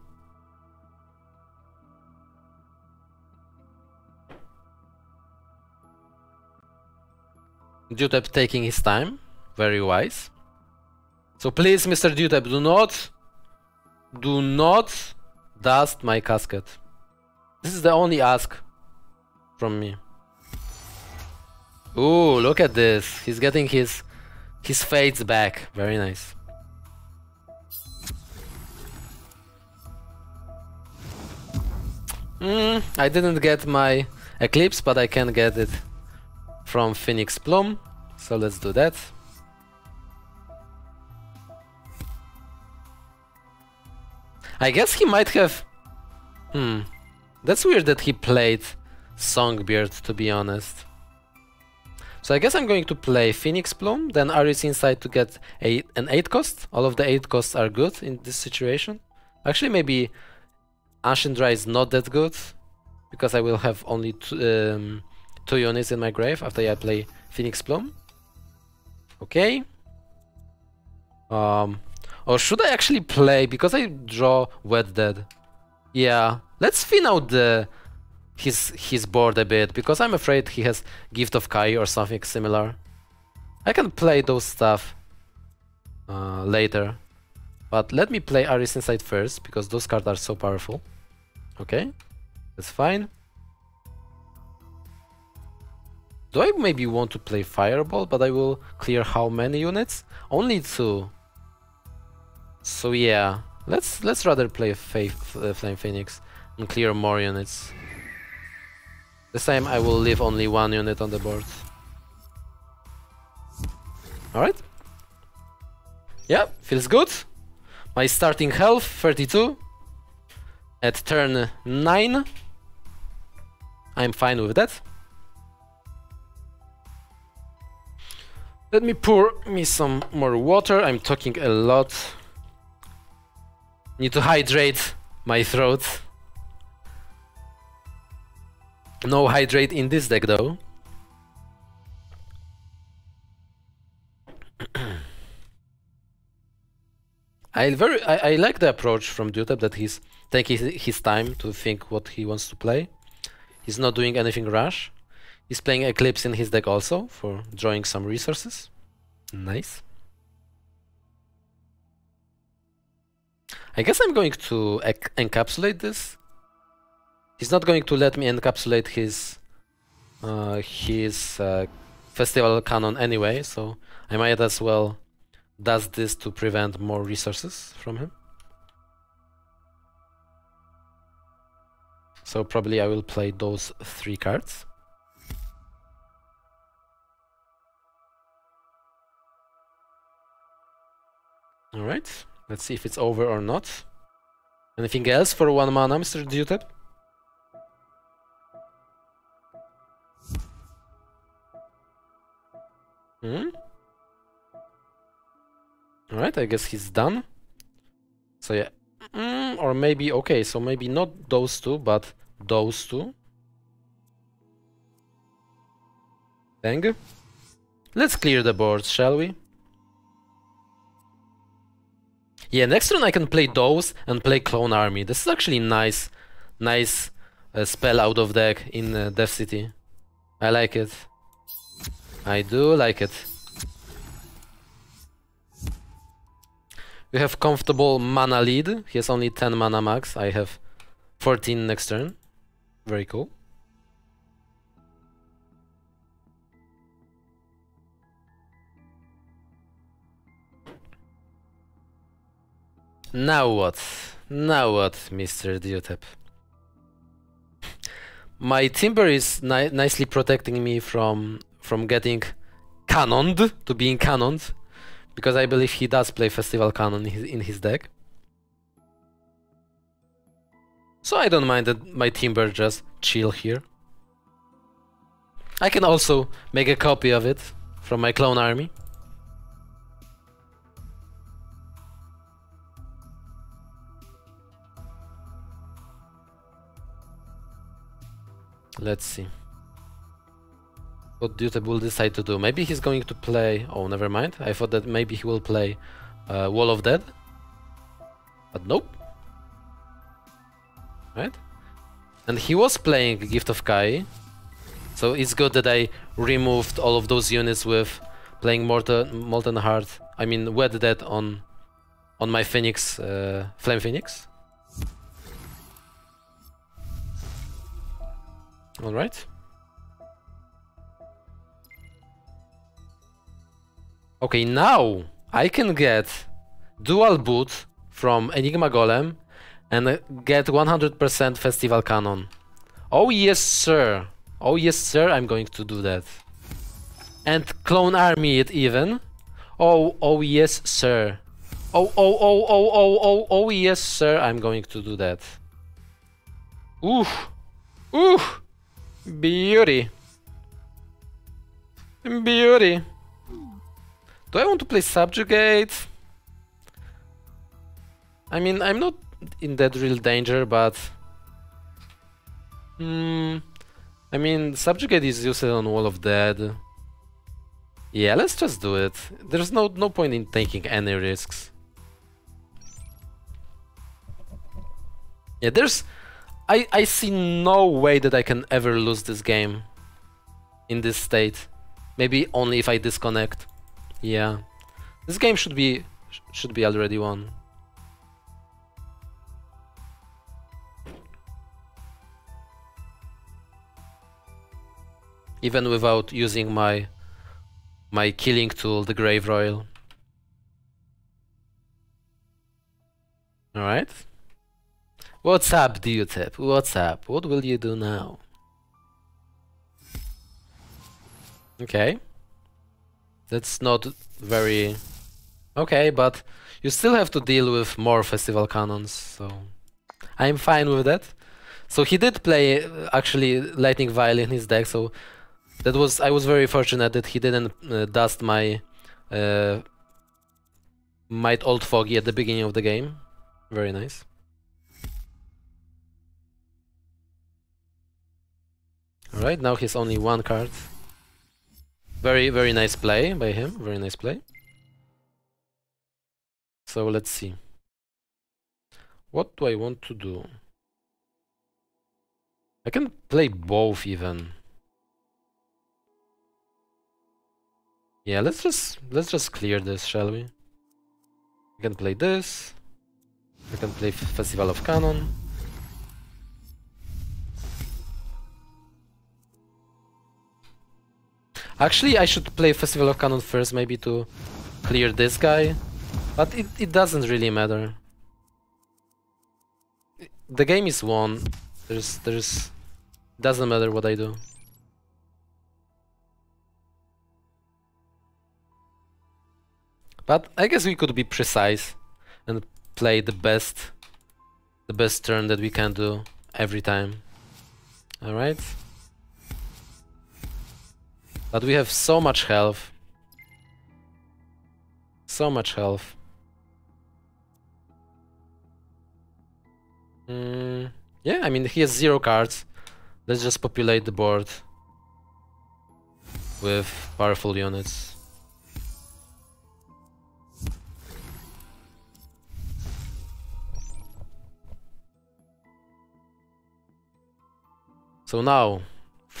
Dutep taking his time, very wise. So please, Mr. Dutep, do not, do not dust my casket. This is the only ask from me. Ooh, look at this. He's getting his his fades back. Very nice. Mm, I didn't get my Eclipse, but I can get it from Phoenix Plume. So let's do that. I guess he might have... Hmm. That's weird that he played Songbeard, to be honest. So I guess I'm going to play Phoenix Plume, then Iris Insight to get a, an 8 cost. All of the 8 costs are good in this situation. Actually, maybe Ancient Dry is not that good, because I will have only two, um, two units in my grave after I play Phoenix Plume. Okay. Um, or should I actually play, because I draw Wet Dead. Yeah, let's thin out the his his board a bit because I'm afraid he has Gift of Kai or something similar. I can play those stuff uh, later, but let me play Iris Insight first because those cards are so powerful. Okay, that's fine. Do I maybe want to play Fireball, but I will clear how many units? Only two. So yeah, let's let's rather play Faith, uh, Flame Phoenix and clear more units. This time I will leave only one unit on the board. Alright. Yeah, feels good. My starting health, 32. At turn 9. I'm fine with that. Let me pour me some more water. I'm talking a lot. Need to hydrate my throat. No hydrate in this deck though. I very I, I like the approach from Dutep that he's taking his time to think what he wants to play. He's not doing anything rash. He's playing Eclipse in his deck also for drawing some resources. Nice. I guess I'm going to encapsulate this He's not going to let me encapsulate his uh, his uh, festival cannon anyway, so I might as well does this to prevent more resources from him. So probably I will play those three cards. Alright, let's see if it's over or not. Anything else for one mana, Mr. Dutep? Hmm? Alright, I guess he's done. So yeah. Mm, or maybe, okay, so maybe not those two, but those two. Bang. Let's clear the board, shall we? Yeah, next turn I can play those and play Clone Army. This is actually nice, nice uh, spell out of deck in uh, Death City. I like it. I do like it. We have comfortable mana lead. He has only 10 mana max. I have 14 next turn. Very cool. Now what? Now what, Mr. Dutep? My Timber is ni nicely protecting me from from getting canoned to being canoned, because I believe he does play Festival Cannon in his, in his deck. So I don't mind that my Timber just chill here. I can also make a copy of it from my clone army. Let's see what Dutep will decide to do. Maybe he's going to play... Oh, never mind. I thought that maybe he will play uh, Wall of Dead. But nope. Right? And he was playing Gift of Kai. So it's good that I removed all of those units with playing Molten, Molten Heart. I mean, Wet Dead on on my Phoenix, uh, Flame Phoenix. Alright. Okay, now I can get dual boot from Enigma Golem and get 100% Festival Cannon. Oh yes, sir. Oh yes, sir, I'm going to do that. And Clone Army it even. Oh, oh yes, sir. Oh, oh, oh, oh, oh, oh, oh yes, sir, I'm going to do that. Ooh, ooh, beauty. Beauty. Do I want to play Subjugate? I mean, I'm not in that real danger, but... Hmm... I mean, Subjugate is used on Wall of Dead. Yeah, let's just do it. There's no no point in taking any risks. Yeah, there's... I, I see no way that I can ever lose this game in this state. Maybe only if I disconnect. Yeah. This game should be should be already won. Even without using my my killing tool, the Grave Royal. Alright. What's up, Dutep? What's up? What will you do now? Okay. That's not very okay, but you still have to deal with more festival cannons, so I'm fine with that. So he did play uh, actually lightning vial in his deck, so that was I was very fortunate that he didn't uh, dust my uh, might old foggy at the beginning of the game. Very nice. Alright, now he's only one card. Very, very nice play by him. Very nice play. So let's see. What do I want to do? I can play both even. Yeah, let's just let's just clear this, shall we? I can play this. I can play Festival of Cannon. Actually, I should play Festival of Cannon first, maybe to clear this guy. But it, it doesn't really matter. The game is won. There's there's doesn't matter what I do. But I guess we could be precise and play the best the best turn that we can do every time. Alright? But we have so much health. So much health. Mm, yeah, I mean, he has zero cards. Let's just populate the board with powerful units. So now,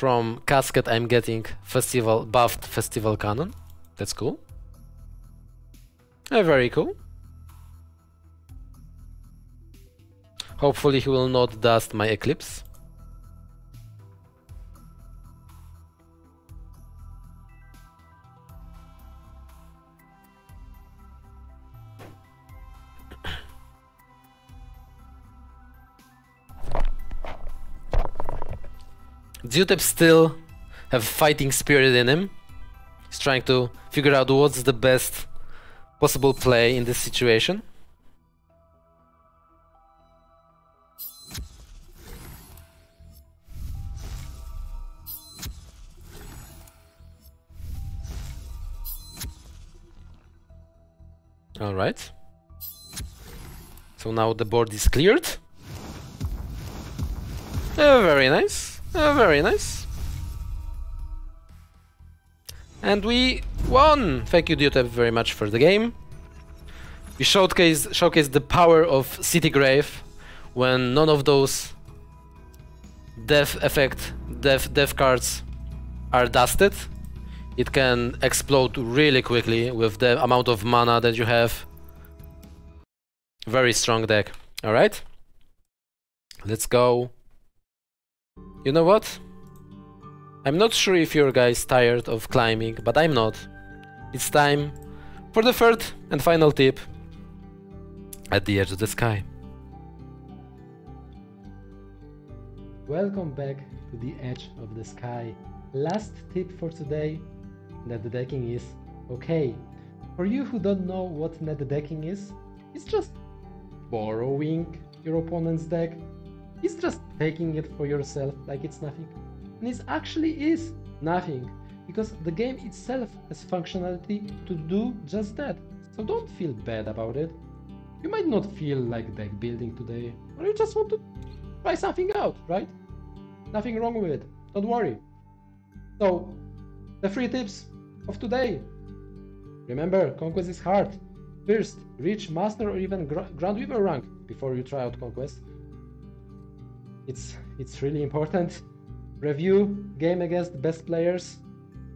from Casket I'm getting festival buffed festival cannon. That's cool. Uh, very cool. Hopefully he will not dust my eclipse. Dutep still have fighting spirit in him. He's trying to figure out what's the best possible play in this situation. Alright. So now the board is cleared. Uh, very nice. Uh, very nice. And we won! Thank you, Dutep, very much for the game. We showcase showcased the power of City Grave when none of those death effect, death, death cards are dusted. It can explode really quickly with the amount of mana that you have. Very strong deck. Alright? Let's go. You know what? I'm not sure if you're guys tired of climbing, but I'm not. It's time for the third and final tip at the edge of the sky. Welcome back to the edge of the sky. Last tip for today, net decking is okay. For you who don't know what net decking is, it's just borrowing your opponent's deck it's just taking it for yourself like it's nothing. And it actually is nothing, because the game itself has functionality to do just that. So don't feel bad about it. You might not feel like deck building today, or you just want to try something out, right? Nothing wrong with it. Don't worry. So, the three tips of today. Remember, Conquest is hard. First, reach Master or even Grand Weaver rank before you try out Conquest it's it's really important. Review game against the best players.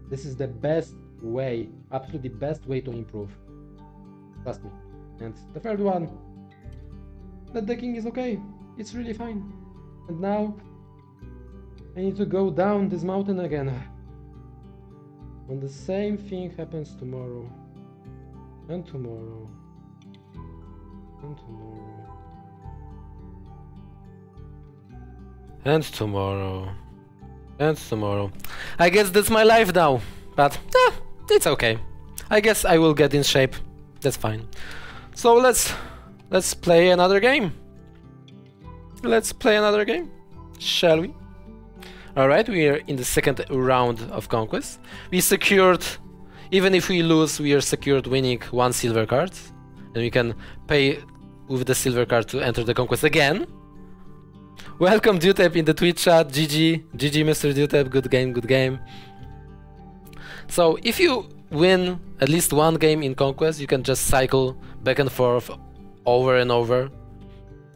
This is the best way, absolutely best way to improve. Trust me. And the third one, the decking is okay. It's really fine. And now I need to go down this mountain again. When the same thing happens tomorrow. And tomorrow. And tomorrow. And tomorrow. And tomorrow. I guess that's my life now. But eh, it's okay. I guess I will get in shape. That's fine. So let's let's play another game. Let's play another game, shall we? Alright, we are in the second round of conquest. We secured, even if we lose, we are secured winning one silver card. And we can pay with the silver card to enter the conquest again. Welcome Dutep in the Twitch chat, GG, GG Mr. Dutep, good game, good game. So if you win at least one game in conquest, you can just cycle back and forth over and over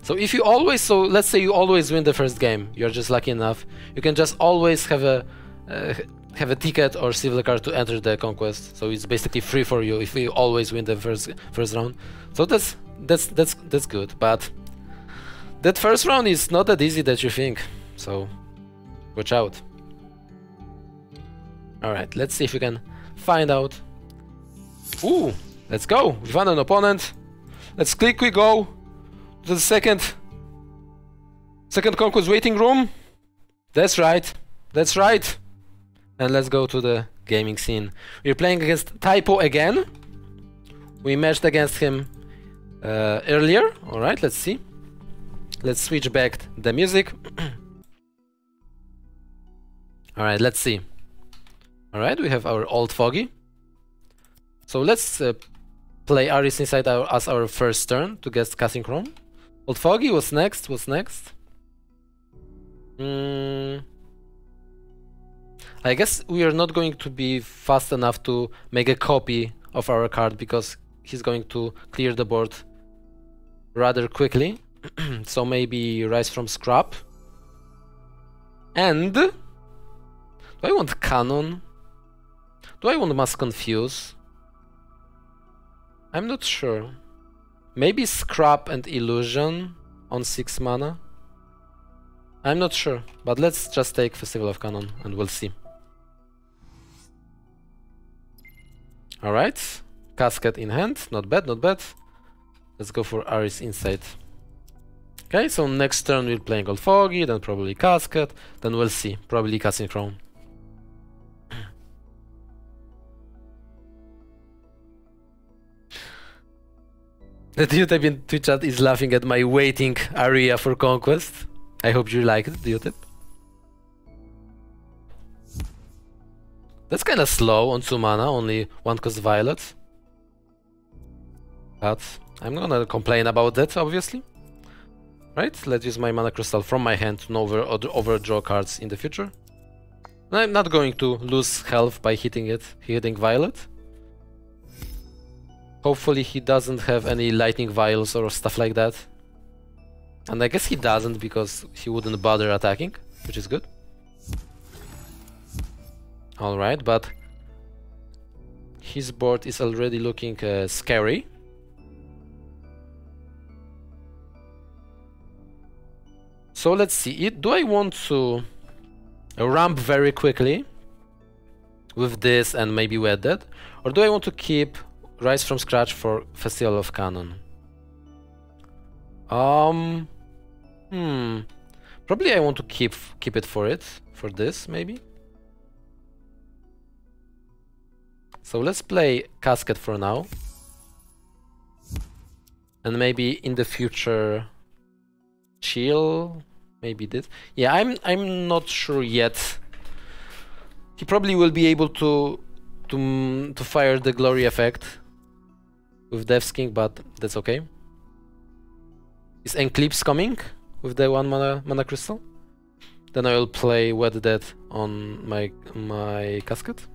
so if you always, so let's say you always win the first game, you're just lucky enough, you can just always have a uh, have a ticket or civil card to enter the conquest. So it's basically free for you if you always win the first first round. So that's that's that's that's good. But that first round is not that easy that you think. So watch out. All right, let's see if we can find out. Ooh, let's go. We found an opponent. Let's click. We go to the second second conquest waiting room. That's right. That's right. And let's go to the gaming scene. We're playing against Typo again. We matched against him uh, earlier. Alright, let's see. Let's switch back the music. Alright, let's see. Alright, we have our old foggy. So let's uh, play Iris Insight our, as our first turn to get Casting Chrome. Old Foggy, what's next? What's next? Mm. I guess we are not going to be fast enough to make a copy of our card because he's going to clear the board rather quickly. so maybe Rise from Scrap. And... Do I want Cannon? Do I want Mass Confuse? I'm not sure. Maybe Scrap and Illusion on 6 mana? I'm not sure, but let's just take Festival of Cannon and we'll see. Alright, Casket in hand, not bad, not bad. Let's go for Iris Insight. Okay, so next turn we're playing Old Foggy, then probably Casket, then we'll see, probably Casting Chrome. The dude in Twitch chat is laughing at my waiting area for conquest. I hope you like it, Dutep. That's kinda slow on 2 mana, only 1 cost violet. But I'm gonna complain about that, obviously. Right, let's use my mana crystal from my hand to over overdraw cards in the future. I'm not going to lose health by hitting it, hitting violet. Hopefully he doesn't have any lightning vials or stuff like that. And I guess he doesn't because he wouldn't bother attacking, which is good. Alright, but his board is already looking uh, scary. So let's see, it. do I want to ramp very quickly with this and maybe with that? Or do I want to keep Rise from Scrap for Festival of Cannon. Um, hmm. Probably I want to keep keep it for it for this maybe. So let's play Casket for now. And maybe in the future chill maybe this. Yeah, I'm I'm not sure yet. He probably will be able to to to fire the glory effect with Death's King, but that's okay. Is Eclipse coming with the one mana mana crystal? Then I will play Wed Dead on my my casket.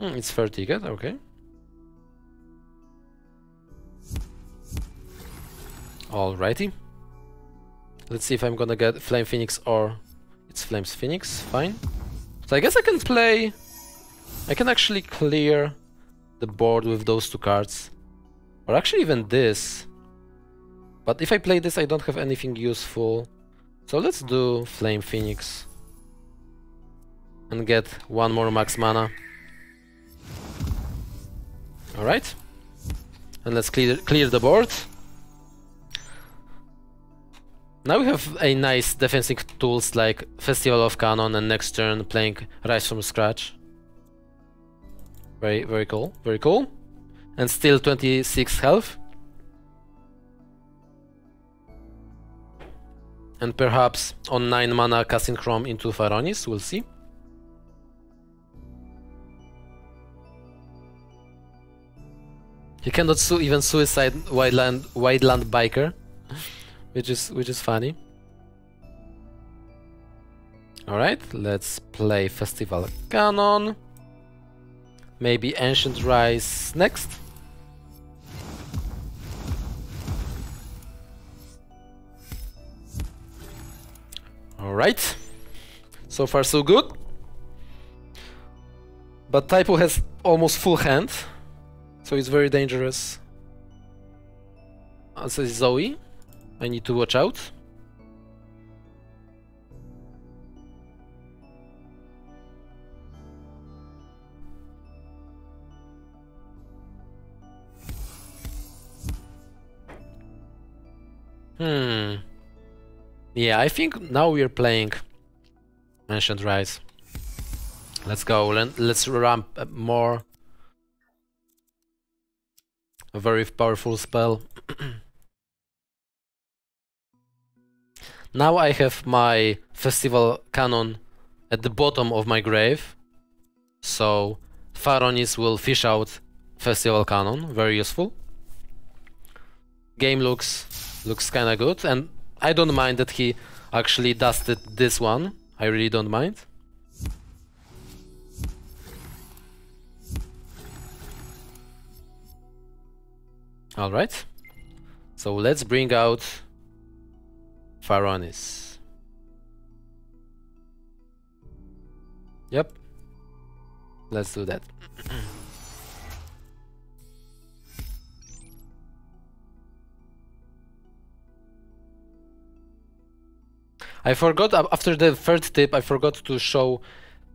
Mm, it's fair ticket, okay. Alrighty. Let's see if I'm gonna get Flame Phoenix or it's Flames Phoenix, fine. So I guess I can play... I can actually clear the board with those two cards. Or actually even this. But if I play this, I don't have anything useful. So let's do Flame Phoenix. And get one more max mana. Alright. And let's clear, clear the board. Now we have a nice defensive tools like Festival of Cannon and next turn playing Rise from Scrap. Very, very cool, very cool. And still 26 health. And perhaps on 9 mana casting Chrome into Pharaonis, we'll see. He cannot su even suicide Wildland Wildland Biker, which is which is funny. All right, let's play Festival Cannon. Maybe Ancient Rise next. Alright. So far so good. But Typo has almost full hand. So it's very dangerous. Uh, As is Zoe. I need to watch out. Hmm. Yeah, I think now we're playing Ancient Rise. Let's go, and let's ramp more. A very powerful spell. now I have my Festival Cannon at the bottom of my grave. So Pharaonis will fish out Festival Cannon, very useful. Game looks looks kinda good and I don't mind that he actually dusted this one. I really don't mind. Alright. So let's bring out Pharaonis. Yep. Let's do that. I forgot after the third tip. I forgot to show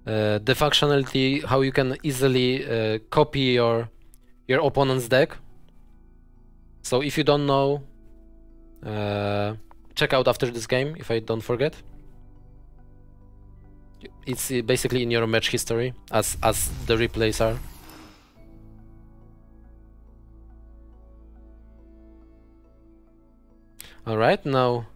uh, the functionality how you can easily uh, copy your your opponent's deck. So if you don't know, uh, check out after this game. If I don't forget, it's uh, basically in your match history as as the replays are. All right, now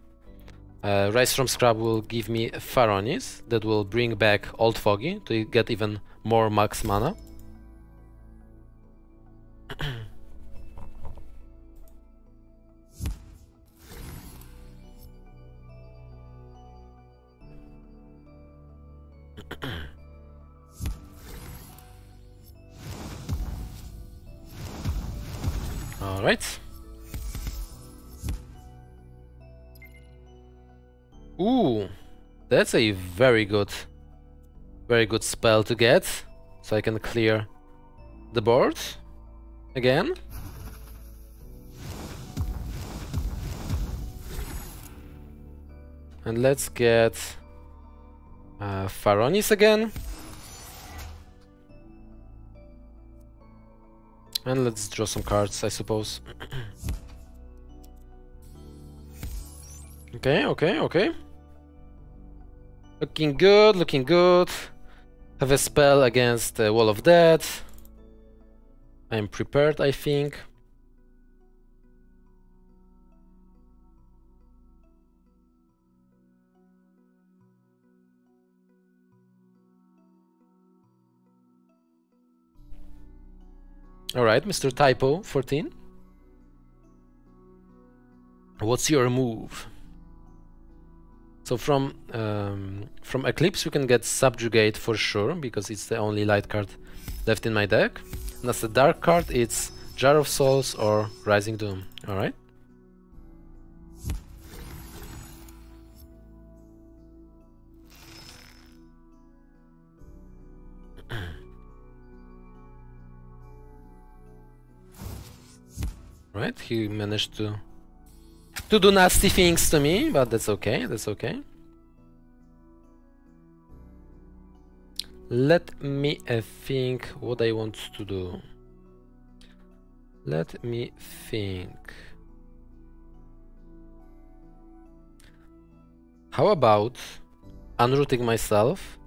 uh, Rise from Scrap will give me Pharaonis that will bring back Old Foggy to get even more max mana. All right. Ooh, that's a very good, very good spell to get. So I can clear the board again. And let's get uh, Pharaonis again. And let's draw some cards, I suppose. okay, okay, okay. Looking good, looking good. Have a spell against the Wall of Death. I'm prepared, I think. Alright, Mr. Typo 14. What's your move? So from um, from Eclipse you can get Subjugate for sure, because it's the only light card left in my deck. And as a dark card it's Jar of Souls or Rising Doom, alright? Right, he managed to to do nasty things to me, but that's okay, that's okay. Let me uh, think what I want to do. Let me think. How about unrooting myself,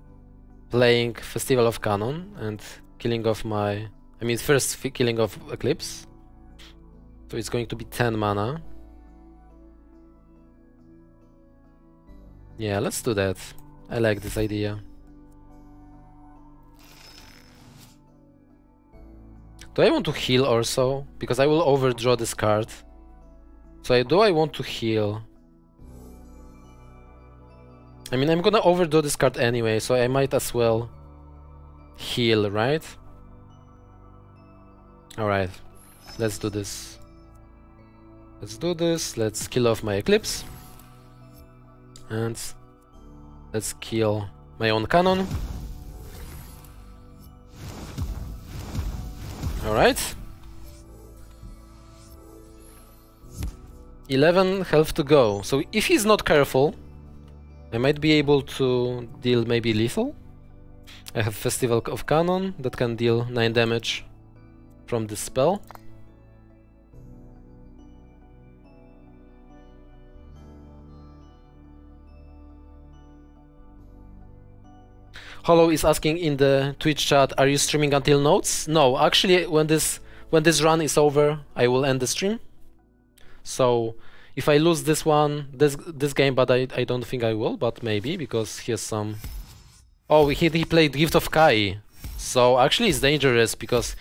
playing Festival of Cannon and killing off my... I mean, first killing off Eclipse. So it's going to be 10 mana. Yeah, let's do that. I like this idea. Do I want to heal also? Because I will overdraw this card. So do I want to heal? I mean, I'm gonna overdraw this card anyway, so I might as well heal, right? Alright, let's do this. Let's do this, let's kill off my Eclipse. And let's kill my own cannon. Alright. 11 health to go. So if he's not careful, I might be able to deal maybe lethal. I have Festival of Cannon that can deal 9 damage from this spell. Hollow is asking in the Twitch chat, are you streaming until notes? No, actually when this when this run is over, I will end the stream. So if I lose this one, this this game, but I, I don't think I will, but maybe, because he has some... Oh, he, he played Gift of Kai. So actually it's dangerous, because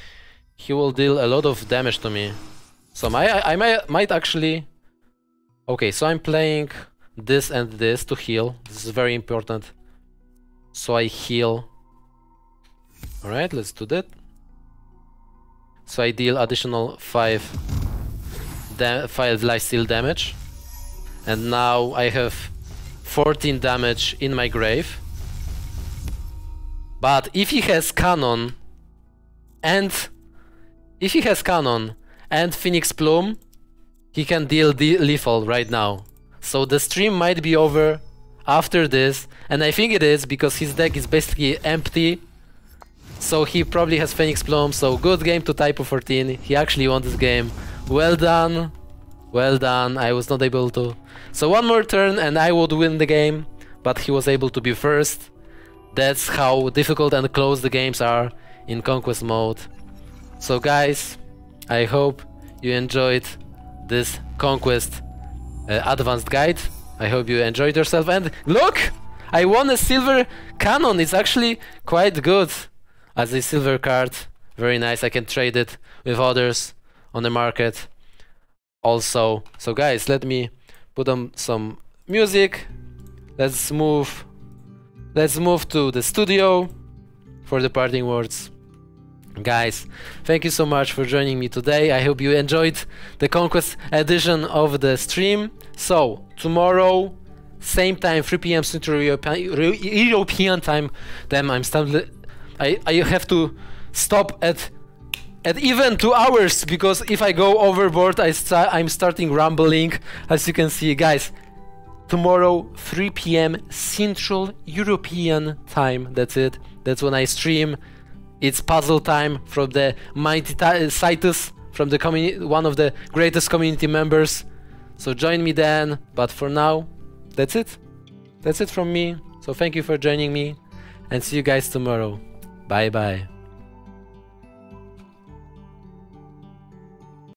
he will deal a lot of damage to me. So my, I, I might, might actually... Okay, so I'm playing this and this to heal. This is very important. So I heal. Alright, let's do that. So I deal additional 5 5 lifesteal damage. And now I have 14 damage in my grave. But if he has cannon and if he has cannon and Phoenix Plume, he can deal de lethal right now. So the stream might be over after this, and I think it is because his deck is basically empty. So he probably has Phoenix Plume, so good game to Typo 14. He actually won this game. Well done. Well done. I was not able to. So one more turn and I would win the game, but he was able to be first. That's how difficult and close the games are in Conquest mode. So guys, I hope you enjoyed this Conquest uh, advanced guide. I hope you enjoyed yourself and look! I won a silver cannon. It's actually quite good as a silver card. Very nice. I can trade it with others on the market also. So guys, let me put on some music. Let's move let's move to the studio for the parting words. Guys, thank you so much for joining me today. I hope you enjoyed the Conquest edition of the stream. So, tomorrow, same time, 3 p.m. Central European, European time, then I'm still, I, I have to stop at at even two hours because if I go overboard I st I'm starting rumbling as you can see guys tomorrow 3 p.m. Central European time that's it that's when I stream it's puzzle time from the mighty Citus uh, from the one of the greatest community members. So join me then but for now that's it. That's it from me. So thank you for joining me and see you guys tomorrow. Bye bye